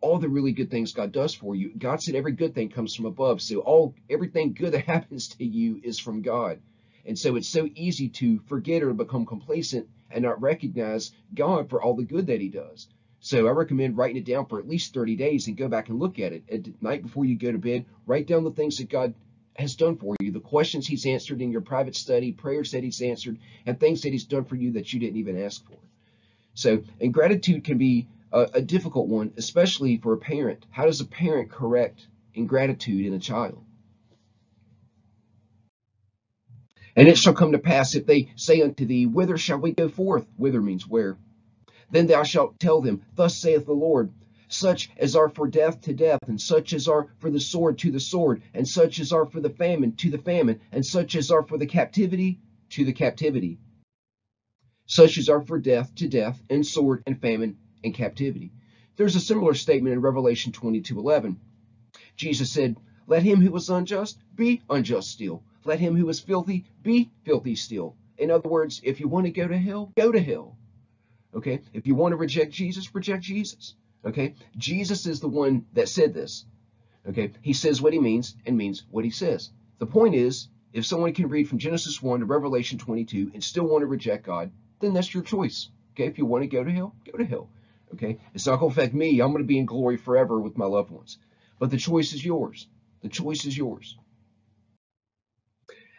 all the really good things God does for you. God said every good thing comes from above. So all everything good that happens to you is from God. And so it's so easy to forget or become complacent and not recognize God for all the good that he does. So I recommend writing it down for at least 30 days and go back and look at it. At night before you go to bed, write down the things that God has done for you, the questions he's answered in your private study, prayers that he's answered, and things that he's done for you that you didn't even ask for. So, and gratitude can be a, a difficult one, especially for a parent. How does a parent correct ingratitude in a child? And it shall come to pass if they say unto thee, Whither shall we go forth? Whither means where. Then thou shalt tell them, Thus saith the Lord, such as are for death to death, and such as are for the sword to the sword, and such as are for the famine to the famine, and such as are for the captivity to the captivity. Such as are for death to death, and sword and famine and captivity. There's a similar statement in Revelation 22:11. Jesus said, "Let him who was unjust be unjust still. Let him who is filthy be filthy still." In other words, if you want to go to hell, go to hell. Okay? If you want to reject Jesus, reject Jesus. Okay? Jesus is the one that said this. Okay? He says what he means and means what he says. The point is, if someone can read from Genesis 1 to Revelation 22 and still want to reject God, then that's your choice. Okay? If you want to go to hell, go to hell. Okay? It's not going to affect me. I'm going to be in glory forever with my loved ones. But the choice is yours. The choice is yours.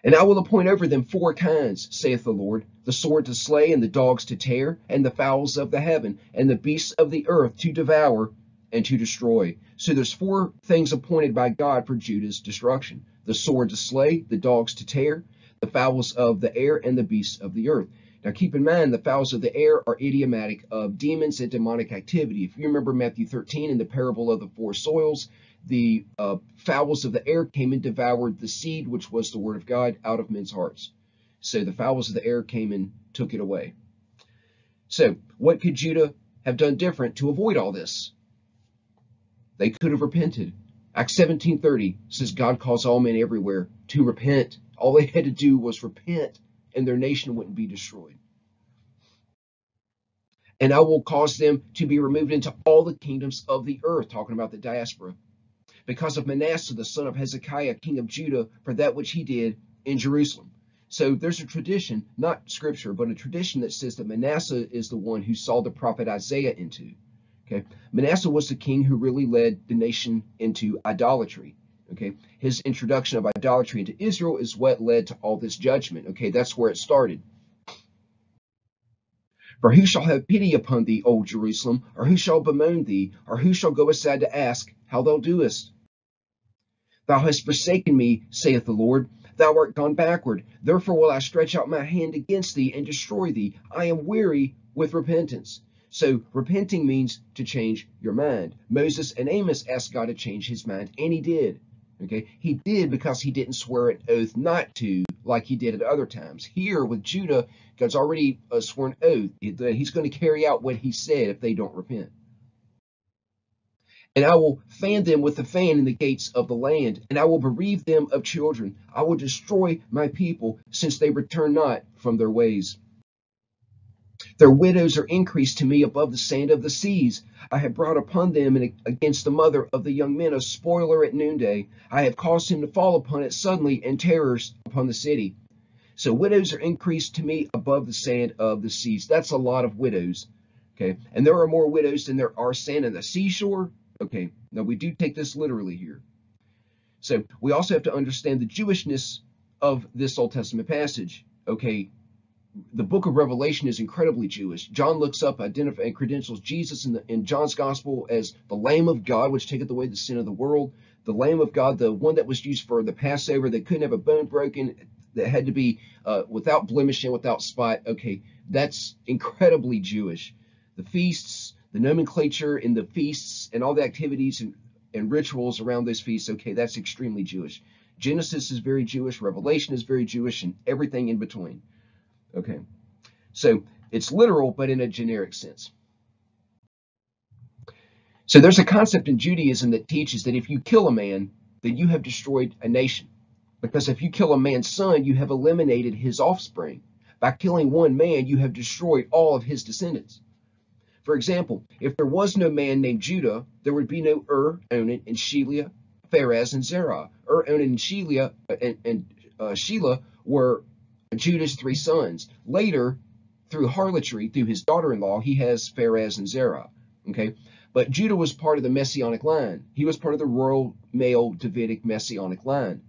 And I will appoint over them four kinds, saith the Lord, the sword to slay, and the dogs to tear, and the fowls of the heaven, and the beasts of the earth to devour and to destroy. So there's four things appointed by God for Judah's destruction. The sword to slay, the dogs to tear, the fowls of the air, and the beasts of the earth. Now keep in mind the fowls of the air are idiomatic of demons and demonic activity. If you remember Matthew 13 in the parable of the four soils, the uh, fowls of the air came and devoured the seed, which was the word of God, out of men's hearts. So the fowls of the air came and took it away. So what could Judah have done different to avoid all this? They could have repented. Acts 17:30 says God calls all men everywhere to repent. All they had to do was repent, and their nation wouldn't be destroyed. And I will cause them to be removed into all the kingdoms of the earth, talking about the diaspora because of Manasseh, the son of Hezekiah, king of Judah, for that which he did in Jerusalem. So there's a tradition, not scripture, but a tradition that says that Manasseh is the one who saw the prophet Isaiah into. Okay, Manasseh was the king who really led the nation into idolatry. Okay, his introduction of idolatry into Israel is what led to all this judgment. Okay, that's where it started. For who shall have pity upon thee, O Jerusalem? Or who shall bemoan thee? Or who shall go aside to ask how thou doest? Thou hast forsaken me, saith the Lord. Thou art gone backward. Therefore will I stretch out my hand against thee and destroy thee. I am weary with repentance. So repenting means to change your mind. Moses and Amos asked God to change his mind, and he did. Okay, he did because he didn't swear an oath not to, like he did at other times. Here with Judah, God's already uh, sworn oath that he's going to carry out what he said if they don't repent. And I will fan them with the fan in the gates of the land, and I will bereave them of children. I will destroy my people, since they return not from their ways. Their widows are increased to me above the sand of the seas. I have brought upon them and against the mother of the young men a spoiler at noonday. I have caused him to fall upon it suddenly and terrors upon the city. So widows are increased to me above the sand of the seas. That's a lot of widows. Okay. And there are more widows than there are sand in the seashore. Okay. Now we do take this literally here. So we also have to understand the Jewishness of this Old Testament passage. Okay the book of Revelation is incredibly Jewish. John looks up, identifies, and credentials Jesus in, the, in John's gospel as the Lamb of God, which taketh away the sin of the world. The Lamb of God, the one that was used for the Passover, that couldn't have a bone broken, that had to be uh, without blemish and without spot. Okay, that's incredibly Jewish. The feasts, the nomenclature in the feasts, and all the activities and, and rituals around those feasts, okay, that's extremely Jewish. Genesis is very Jewish, Revelation is very Jewish, and everything in between. Okay, so it's literal, but in a generic sense. So there's a concept in Judaism that teaches that if you kill a man, then you have destroyed a nation. Because if you kill a man's son, you have eliminated his offspring. By killing one man, you have destroyed all of his descendants. For example, if there was no man named Judah, there would be no Ur, Onan, and Shelah, Pharez, and Zerah. Ur, Onan, and Shelah, and, and uh, Shelah were Judah's three sons. Later, through harlotry, through his daughter-in-law, he has Pharez and Zerah. Okay, but Judah was part of the messianic line. He was part of the royal male Davidic messianic line.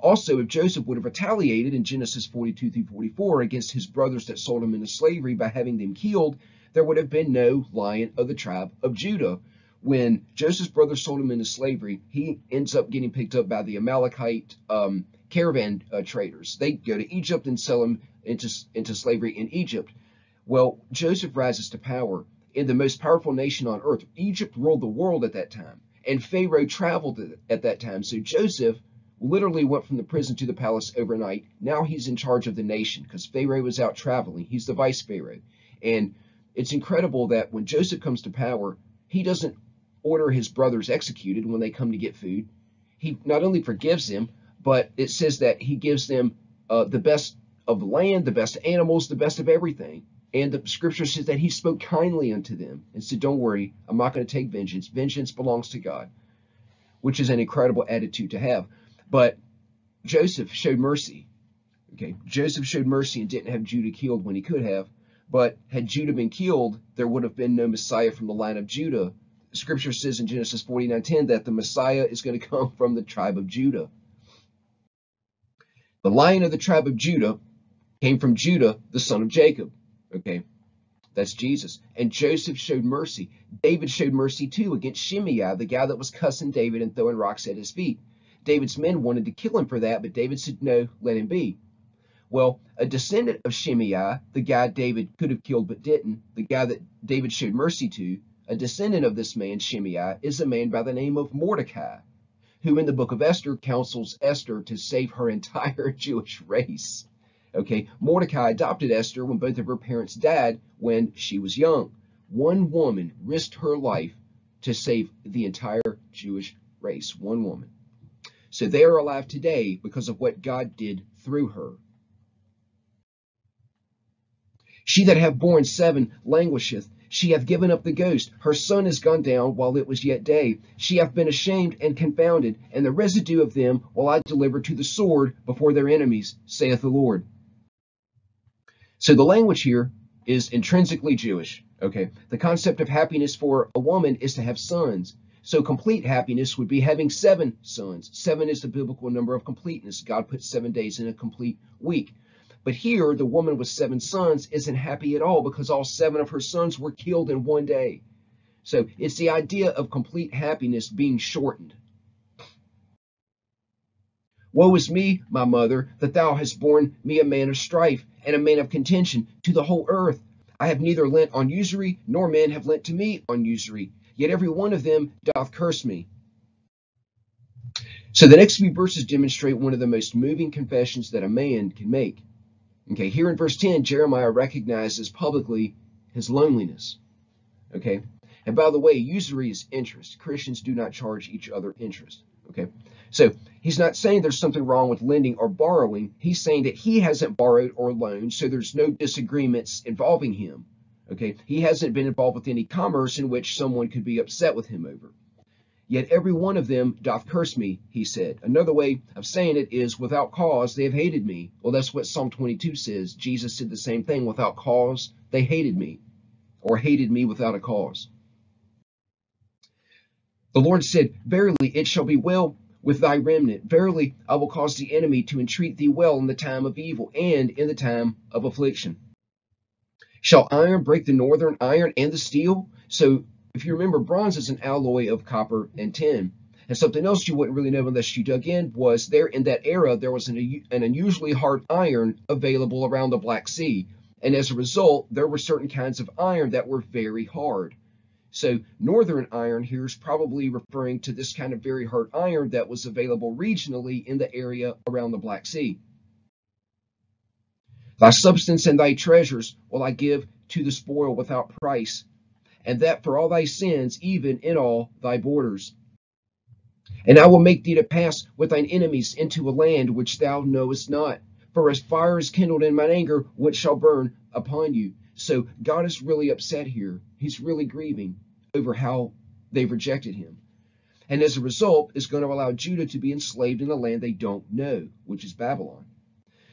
Also, if Joseph would have retaliated in Genesis 42 through 44 against his brothers that sold him into slavery by having them killed, there would have been no lion of the tribe of Judah. When Joseph's brothers sold him into slavery, he ends up getting picked up by the Amalekite um, caravan uh, traders. They go to Egypt and sell them into, into slavery in Egypt. Well, Joseph rises to power in the most powerful nation on earth. Egypt ruled the world at that time, and Pharaoh traveled at that time. So Joseph literally went from the prison to the palace overnight. Now he's in charge of the nation because Pharaoh was out traveling. He's the vice Pharaoh. And it's incredible that when Joseph comes to power, he doesn't order his brothers executed when they come to get food. He not only forgives them, but it says that he gives them uh, the best of land, the best animals, the best of everything. And the scripture says that he spoke kindly unto them and said, Don't worry, I'm not going to take vengeance. Vengeance belongs to God, which is an incredible attitude to have. But Joseph showed mercy. Okay, Joseph showed mercy and didn't have Judah killed when he could have. But had Judah been killed, there would have been no Messiah from the line of Judah. Scripture says in Genesis 49:10 that the Messiah is going to come from the tribe of Judah. The lion of the tribe of Judah came from Judah, the son of Jacob. Okay, that's Jesus. And Joseph showed mercy. David showed mercy too against Shimei, the guy that was cussing David and throwing rocks at his feet. David's men wanted to kill him for that, but David said, no, let him be. Well, a descendant of Shimei, the guy David could have killed but didn't, the guy that David showed mercy to, a descendant of this man, Shimei, is a man by the name of Mordecai, who in the book of Esther counsels Esther to save her entire Jewish race. Okay, Mordecai adopted Esther when both of her parents died when she was young. One woman risked her life to save the entire Jewish race. One woman. So they are alive today because of what God did through her. She that hath borne seven languisheth. She hath given up the ghost. Her son is gone down while it was yet day. She hath been ashamed and confounded, and the residue of them will I deliver to the sword before their enemies, saith the Lord. So the language here is intrinsically Jewish. Okay. The concept of happiness for a woman is to have sons. So complete happiness would be having seven sons. Seven is the biblical number of completeness. God put seven days in a complete week. But here, the woman with seven sons isn't happy at all because all seven of her sons were killed in one day. So it's the idea of complete happiness being shortened. Woe is me, my mother, that thou hast borne me a man of strife and a man of contention to the whole earth. I have neither lent on usury, nor men have lent to me on usury. Yet every one of them doth curse me. So the next few verses demonstrate one of the most moving confessions that a man can make. Okay, here in verse 10, Jeremiah recognizes publicly his loneliness. Okay, and by the way, usury is interest. Christians do not charge each other interest. Okay, so he's not saying there's something wrong with lending or borrowing. He's saying that he hasn't borrowed or loaned, so there's no disagreements involving him. Okay, he hasn't been involved with any commerce in which someone could be upset with him over. Yet every one of them doth curse me, he said. Another way of saying it is, without cause they have hated me. Well, that's what Psalm 22 says. Jesus said the same thing. Without cause they hated me, or hated me without a cause. The Lord said, Verily it shall be well with thy remnant. Verily, I will cause the enemy to entreat thee well in the time of evil and in the time of affliction. Shall iron break the northern iron and the steel? So, if you remember, bronze is an alloy of copper and tin. And something else you wouldn't really know unless you dug in was there in that era, there was an, an unusually hard iron available around the Black Sea. And as a result, there were certain kinds of iron that were very hard. So northern iron here is probably referring to this kind of very hard iron that was available regionally in the area around the Black Sea. Thy substance and thy treasures will I give to the spoil without price, and that for all thy sins, even in all thy borders. And I will make thee to pass with thine enemies into a land which thou knowest not. For as fire is kindled in mine anger, which shall burn upon you. So God is really upset here. He's really grieving over how they've rejected him. And as a result, is going to allow Judah to be enslaved in a land they don't know, which is Babylon.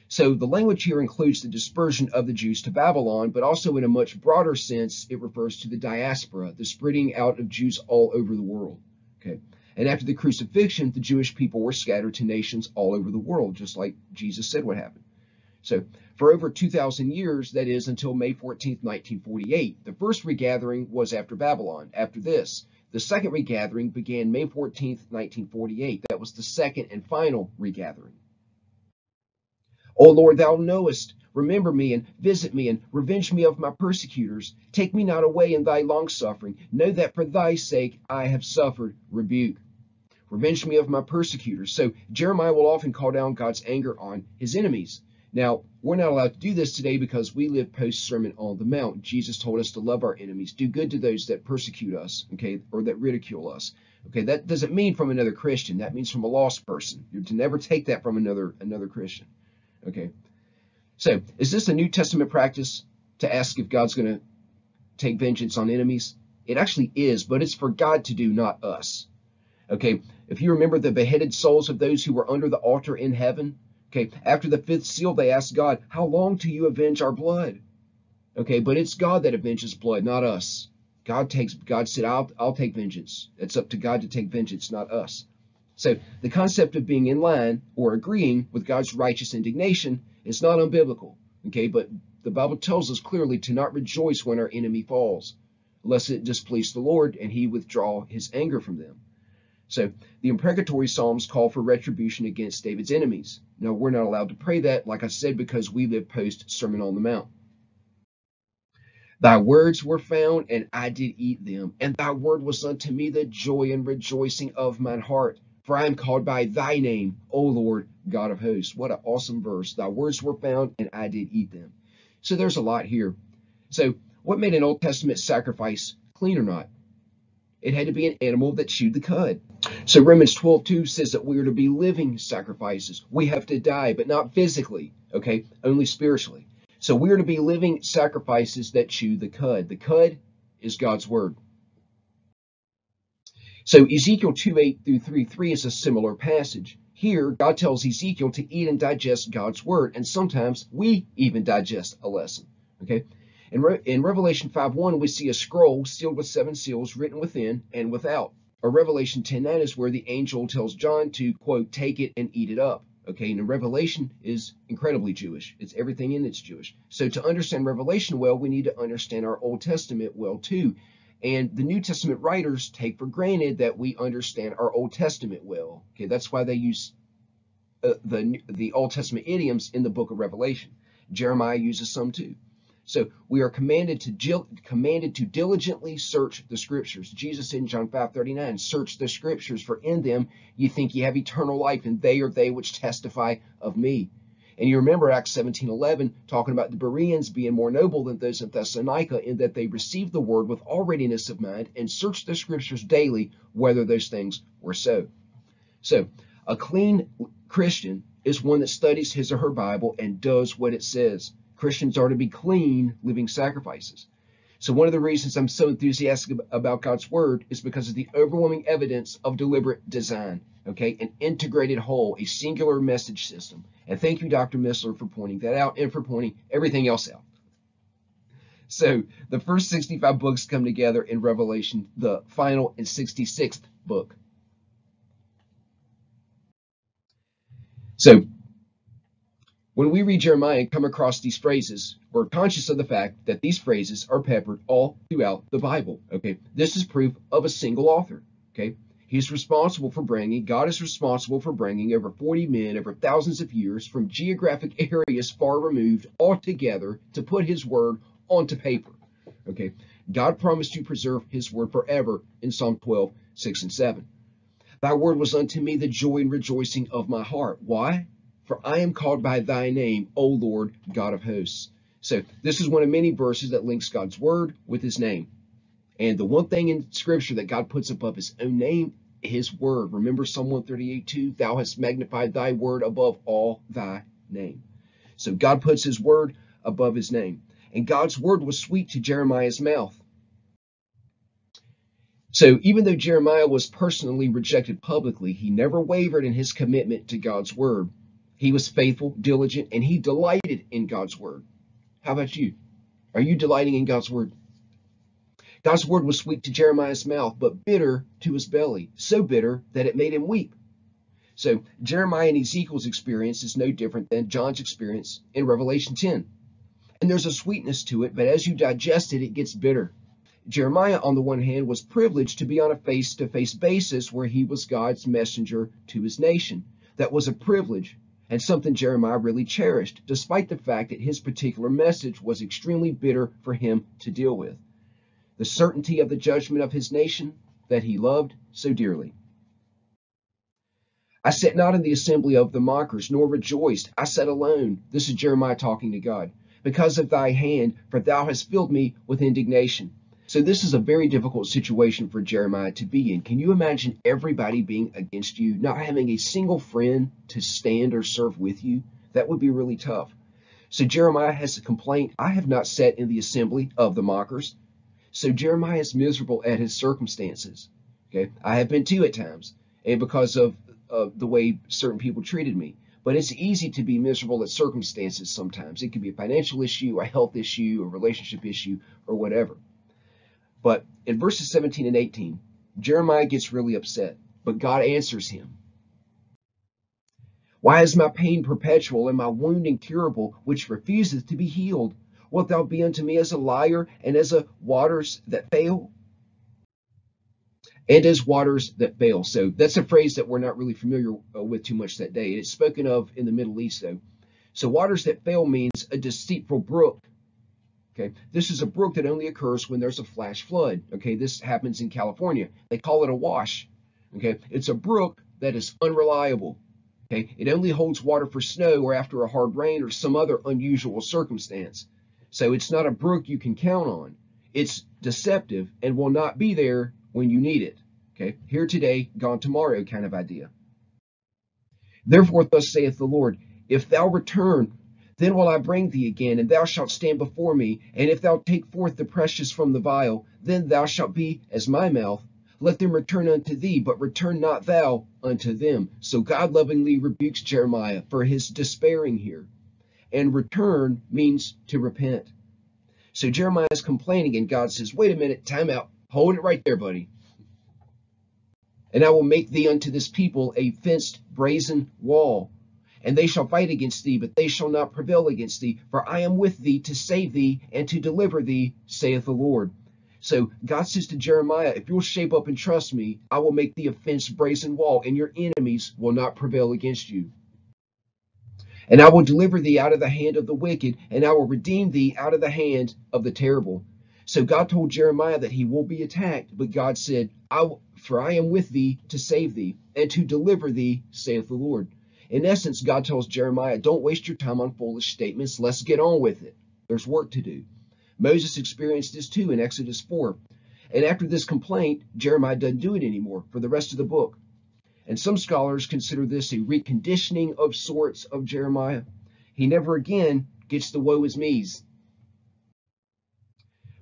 So the language here includes the dispersion of the Jews to Babylon, but also in a much broader sense, it refers to the diaspora, the spreading out of Jews all over the world. Okay. And after the crucifixion, the Jewish people were scattered to nations all over the world, just like Jesus said would happen. So for over 2,000 years, that is until May 14, 1948, the first regathering was after Babylon. After this, the second regathering began May 14, 1948. That was the second and final regathering. O Lord, thou knowest. Remember me and visit me and revenge me of my persecutors. Take me not away in thy longsuffering. Know that for thy sake I have suffered rebuke. Revenge me of my persecutors. So Jeremiah will often call down God's anger on his enemies. Now, we're not allowed to do this today because we live post Sermon on the Mount. Jesus told us to love our enemies, do good to those that persecute us, okay, or that ridicule us. Okay, that doesn't mean from another Christian. That means from a lost person. You're to never take that from another another Christian. Okay. So, is this a New Testament practice to ask if God's going to take vengeance on enemies? It actually is, but it's for God to do, not us. Okay, if you remember the beheaded souls of those who were under the altar in heaven, okay, after the fifth seal, they asked God, How long do you avenge our blood? Okay, but it's God that avenges blood, not us. God takes God said, I'll I'll take vengeance. It's up to God to take vengeance, not us. So the concept of being in line or agreeing with God's righteous indignation is not unbiblical. Okay, but the Bible tells us clearly to not rejoice when our enemy falls, lest it displease the Lord and he withdraw his anger from them. So the imprecatory Psalms call for retribution against David's enemies. Now we're not allowed to pray that, like I said, because we live post Sermon on the Mount. Thy words were found, and I did eat them, and thy word was unto me the joy and rejoicing of mine heart. For I am called by thy name, O Lord, God of hosts. What an awesome verse. Thy words were found, and I did eat them. So there's a lot here. So, what made an Old Testament sacrifice clean or not? It had to be an animal that chewed the cud. So Romans 12:2 says that we are to be living sacrifices. We have to die, but not physically, okay? Only spiritually. So we are to be living sacrifices that chew the cud. The cud is God's word. So Ezekiel 2 8 through 3 3 is a similar passage. Here, God tells Ezekiel to eat and digest God's word, and sometimes we even digest a lesson. Okay? In, Re in Revelation 5 1, we see a scroll sealed with seven seals written within and without. Or Revelation 10 9 is where the angel tells John to, quote, take it and eat it up. Okay, and Revelation is incredibly Jewish. It's everything in it's Jewish. So to understand Revelation well, we need to understand our Old Testament well too. And the New Testament writers take for granted that we understand our Old Testament well. Okay, that's why they use uh, the the Old Testament idioms in the book of Revelation. Jeremiah uses some too. So we are commanded to commanded to diligently search the scriptures. Jesus said in John 5 39, search the scriptures, for in them you think you have eternal life, and they are they which testify of me. And you remember Acts 17 11 talking about the Bereans being more noble than those in Thessalonica in that they received the word with all readiness of mind and searched the scriptures daily whether those things were so. So a clean Christian is one that studies his or her Bible and does what it says. Christians are to be clean living sacrifices. So one of the reasons I'm so enthusiastic about God's word is because of the overwhelming evidence of deliberate design, okay? An integrated whole, a singular message system. And thank you, Dr. Missler, for pointing that out and for pointing everything else out. So the first 65 books come together in Revelation, the final and 66th book. So when we read Jeremiah and come across these phrases, we're conscious of the fact that these phrases are peppered all throughout the Bible. Okay, this is proof of a single author. Okay, he's responsible for bringing, God is responsible for bringing over 40 men over thousands of years from geographic areas far removed all together to put his word onto paper. Okay, God promised to preserve his word forever in Psalm 12, 6 and 7. Thy word was unto me the joy and rejoicing of my heart. Why? For I am called by thy name, O Lord, God of hosts. So this is one of many verses that links God's word with his name. And the one thing in scripture that God puts above his own name, his word. Remember Psalm 138, 2, thou hast magnified thy word above all thy name. So God puts his word above his name. And God's word was sweet to Jeremiah's mouth. So even though Jeremiah was personally rejected publicly, he never wavered in his commitment to God's word. He was faithful, diligent, and he delighted in God's word. How about you? Are you delighting in God's word? God's word was sweet to Jeremiah's mouth, but bitter to his belly, so bitter that it made him weep. So Jeremiah and Ezekiel's experience is no different than John's experience in Revelation 10. And there's a sweetness to it, but as you digest it, it gets bitter. Jeremiah, on the one hand, was privileged to be on a face to face basis where he was God's messenger to his nation. That was a privilege and something Jeremiah really cherished, despite the fact that his particular message was extremely bitter for him to deal with. The certainty of the judgment of his nation that he loved so dearly. I sat not in the assembly of the mockers, nor rejoiced. I sat alone. This is Jeremiah talking to God. Because of thy hand, for thou hast filled me with indignation. So this is a very difficult situation for Jeremiah to be in. Can you imagine everybody being against you, not having a single friend to stand or serve with you? That would be really tough. So Jeremiah has a complaint. I have not sat in the assembly of the mockers. So Jeremiah is miserable at his circumstances. Okay, I have been too at times, and because of uh, the way certain people treated me. But it's easy to be miserable at circumstances sometimes. It could be a financial issue, a health issue, a relationship issue, or whatever. But in verses 17 and 18, Jeremiah gets really upset, but God answers him. Why is my pain perpetual and my wound incurable, which refuseth to be healed? Wilt thou be unto me as a liar and as a waters that fail? And as waters that fail. So that's a phrase that we're not really familiar uh, with too much that day. It's spoken of in the Middle East, though. So waters that fail means a deceitful brook. Okay, this is a brook that only occurs when there's a flash flood. Okay, this happens in California. They call it a wash. Okay, it's a brook that is unreliable. Okay, it only holds water for snow or after a hard rain or some other unusual circumstance. So it's not a brook you can count on. It's deceptive and will not be there when you need it. Okay, here today, gone tomorrow kind of idea. Therefore, thus saith the Lord, if thou return, then will I bring thee again, and thou shalt stand before me. And if thou take forth the precious from the vial, then thou shalt be as my mouth, let them return unto thee, but return not thou unto them. So God lovingly rebukes Jeremiah for his despairing here. And return means to repent. So Jeremiah is complaining, and God says, Wait a minute, time out. Hold it right there, buddy. And I will make thee unto this people a fenced brazen wall. And they shall fight against thee, but they shall not prevail against thee. For I am with thee to save thee and to deliver thee, saith the Lord. So God says to Jeremiah, if you'll shape up and trust me, I will make thee a fenced brazen wall, and your enemies will not prevail against you. And I will deliver thee out of the hand of the wicked, and I will redeem thee out of the hand of the terrible. So God told Jeremiah that he will be attacked, but God said, I, For I am with thee to save thee, and to deliver thee, saith the Lord. In essence, God tells Jeremiah, Don't waste your time on foolish statements. Let's get on with it. There's work to do. Moses experienced this too in Exodus 4. And after this complaint, Jeremiah doesn't do it anymore for the rest of the book. And some scholars consider this a reconditioning of sorts of Jeremiah. He never again gets the woe is me's.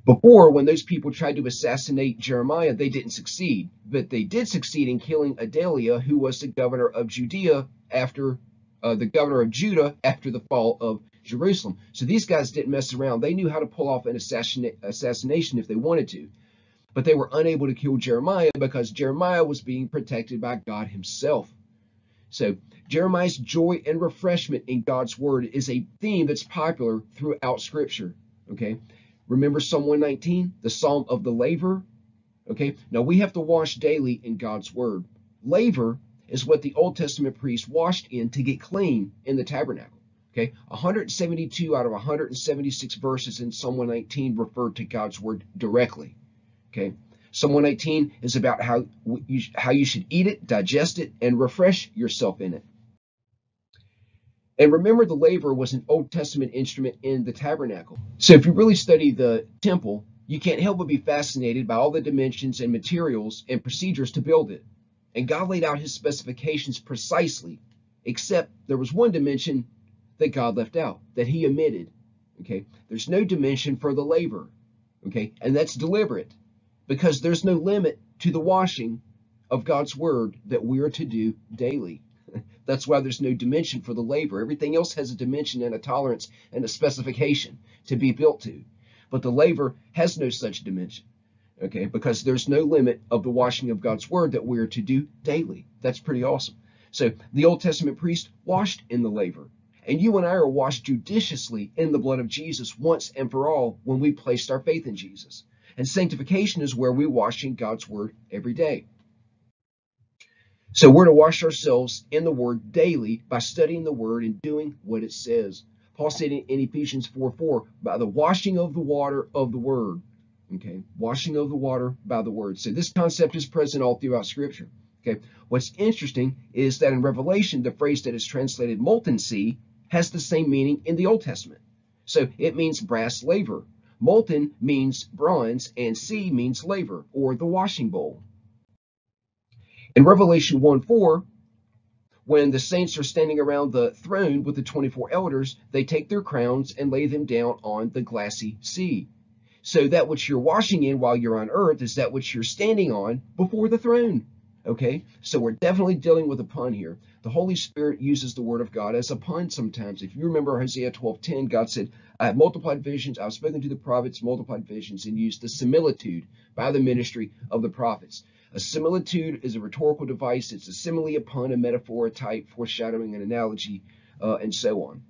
Before, when those people tried to assassinate Jeremiah, they didn't succeed. But they did succeed in killing Gedaliah, who was the governor of Judea after uh, the governor of Judah after the fall of Jerusalem. So these guys didn't mess around. They knew how to pull off an assassination if they wanted to. But they were unable to kill Jeremiah because Jeremiah was being protected by God himself. So Jeremiah's joy and refreshment in God's word is a theme that's popular throughout scripture. Okay. Remember Psalm 119, the Psalm of the laver? Okay. Now we have to wash daily in God's word. Laver is what the Old Testament priests washed in to get clean in the tabernacle. Okay, 172 out of 176 verses in Psalm 119 refer to God's word directly. Okay, Psalm 119 is about how you, how you should eat it, digest it, and refresh yourself in it. And remember, the laver was an Old Testament instrument in the tabernacle. So if you really study the temple, you can't help but be fascinated by all the dimensions and materials and procedures to build it. And God laid out his specifications precisely, except there was one dimension that God left out, that he omitted. Okay, there's no dimension for the laver. Okay, and that's deliberate because there's no limit to the washing of God's word that we are to do daily. That's why there's no dimension for the laver. Everything else has a dimension and a tolerance and a specification to be built to. But the laver has no such dimension. Okay, because there's no limit of the washing of God's word that we are to do daily. That's pretty awesome. So the Old Testament priest washed in the laver. And you and I are washed judiciously in the blood of Jesus once and for all when we placed our faith in Jesus. And sanctification is where we wash in God's word every day. So we're to wash ourselves in the word daily by studying the word and doing what it says. Paul said in, Ephesians 4 4, by the washing of the water of the word. Okay, washing of the water by the word. So this concept is present all throughout Scripture. Okay. What's interesting is that in Revelation, the phrase that is translated molten sea has the same meaning in the Old Testament. So it means brass laver. Molten means bronze, and sea means laver, or the washing bowl. In Revelation 1 4, when the saints are standing around the throne with the 24 elders, they take their crowns and lay them down on the glassy sea. So that which you're washing in while you're on earth is that which you're standing on before the throne. Okay, so we're definitely dealing with a pun here. The Holy Spirit uses the Word of God as a pun sometimes. If you remember Hosea 12:10, God said, I have multiplied visions, I've spoken to the prophets, multiplied visions, and used the similitude by the ministry of the prophets. A similitude is a rhetorical device. It's a simile, a pun, a metaphor, a type, foreshadowing, an analogy, uh, and so on.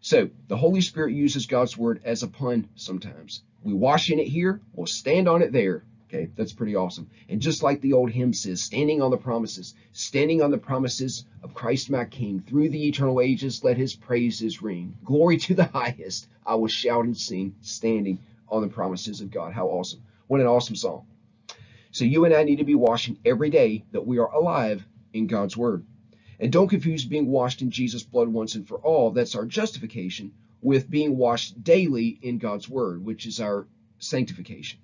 So the Holy Spirit uses God's word as a pun sometimes. We wash in it here, we'll stand on it there. Okay, that's pretty awesome. And just like the old hymn says, standing on the promises, standing on the promises of Christ my King, through the eternal ages, let his praises ring. Glory to the highest, I will shout and sing, standing on the promises of God. How awesome. What an awesome song. So you and I need to be washing every day that we are alive in God's word. And don't confuse being washed in Jesus' blood once and for all, that's our justification, with being washed daily in God's word, which is our sanctification.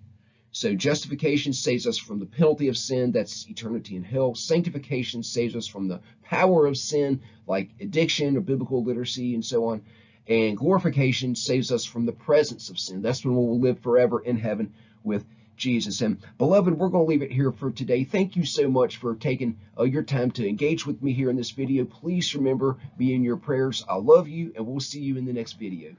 So justification saves us from the penalty of sin, that's eternity in hell. Sanctification saves us from the power of sin, like addiction or biblical literacy and so on. And glorification saves us from the presence of sin. That's when we'll live forever in heaven with Jesus. And beloved, we're going to leave it here for today. Thank you so much for taking uh, your time to engage with me here in this video. Please remember, be in your prayers. I love you, and we'll see you in the next video.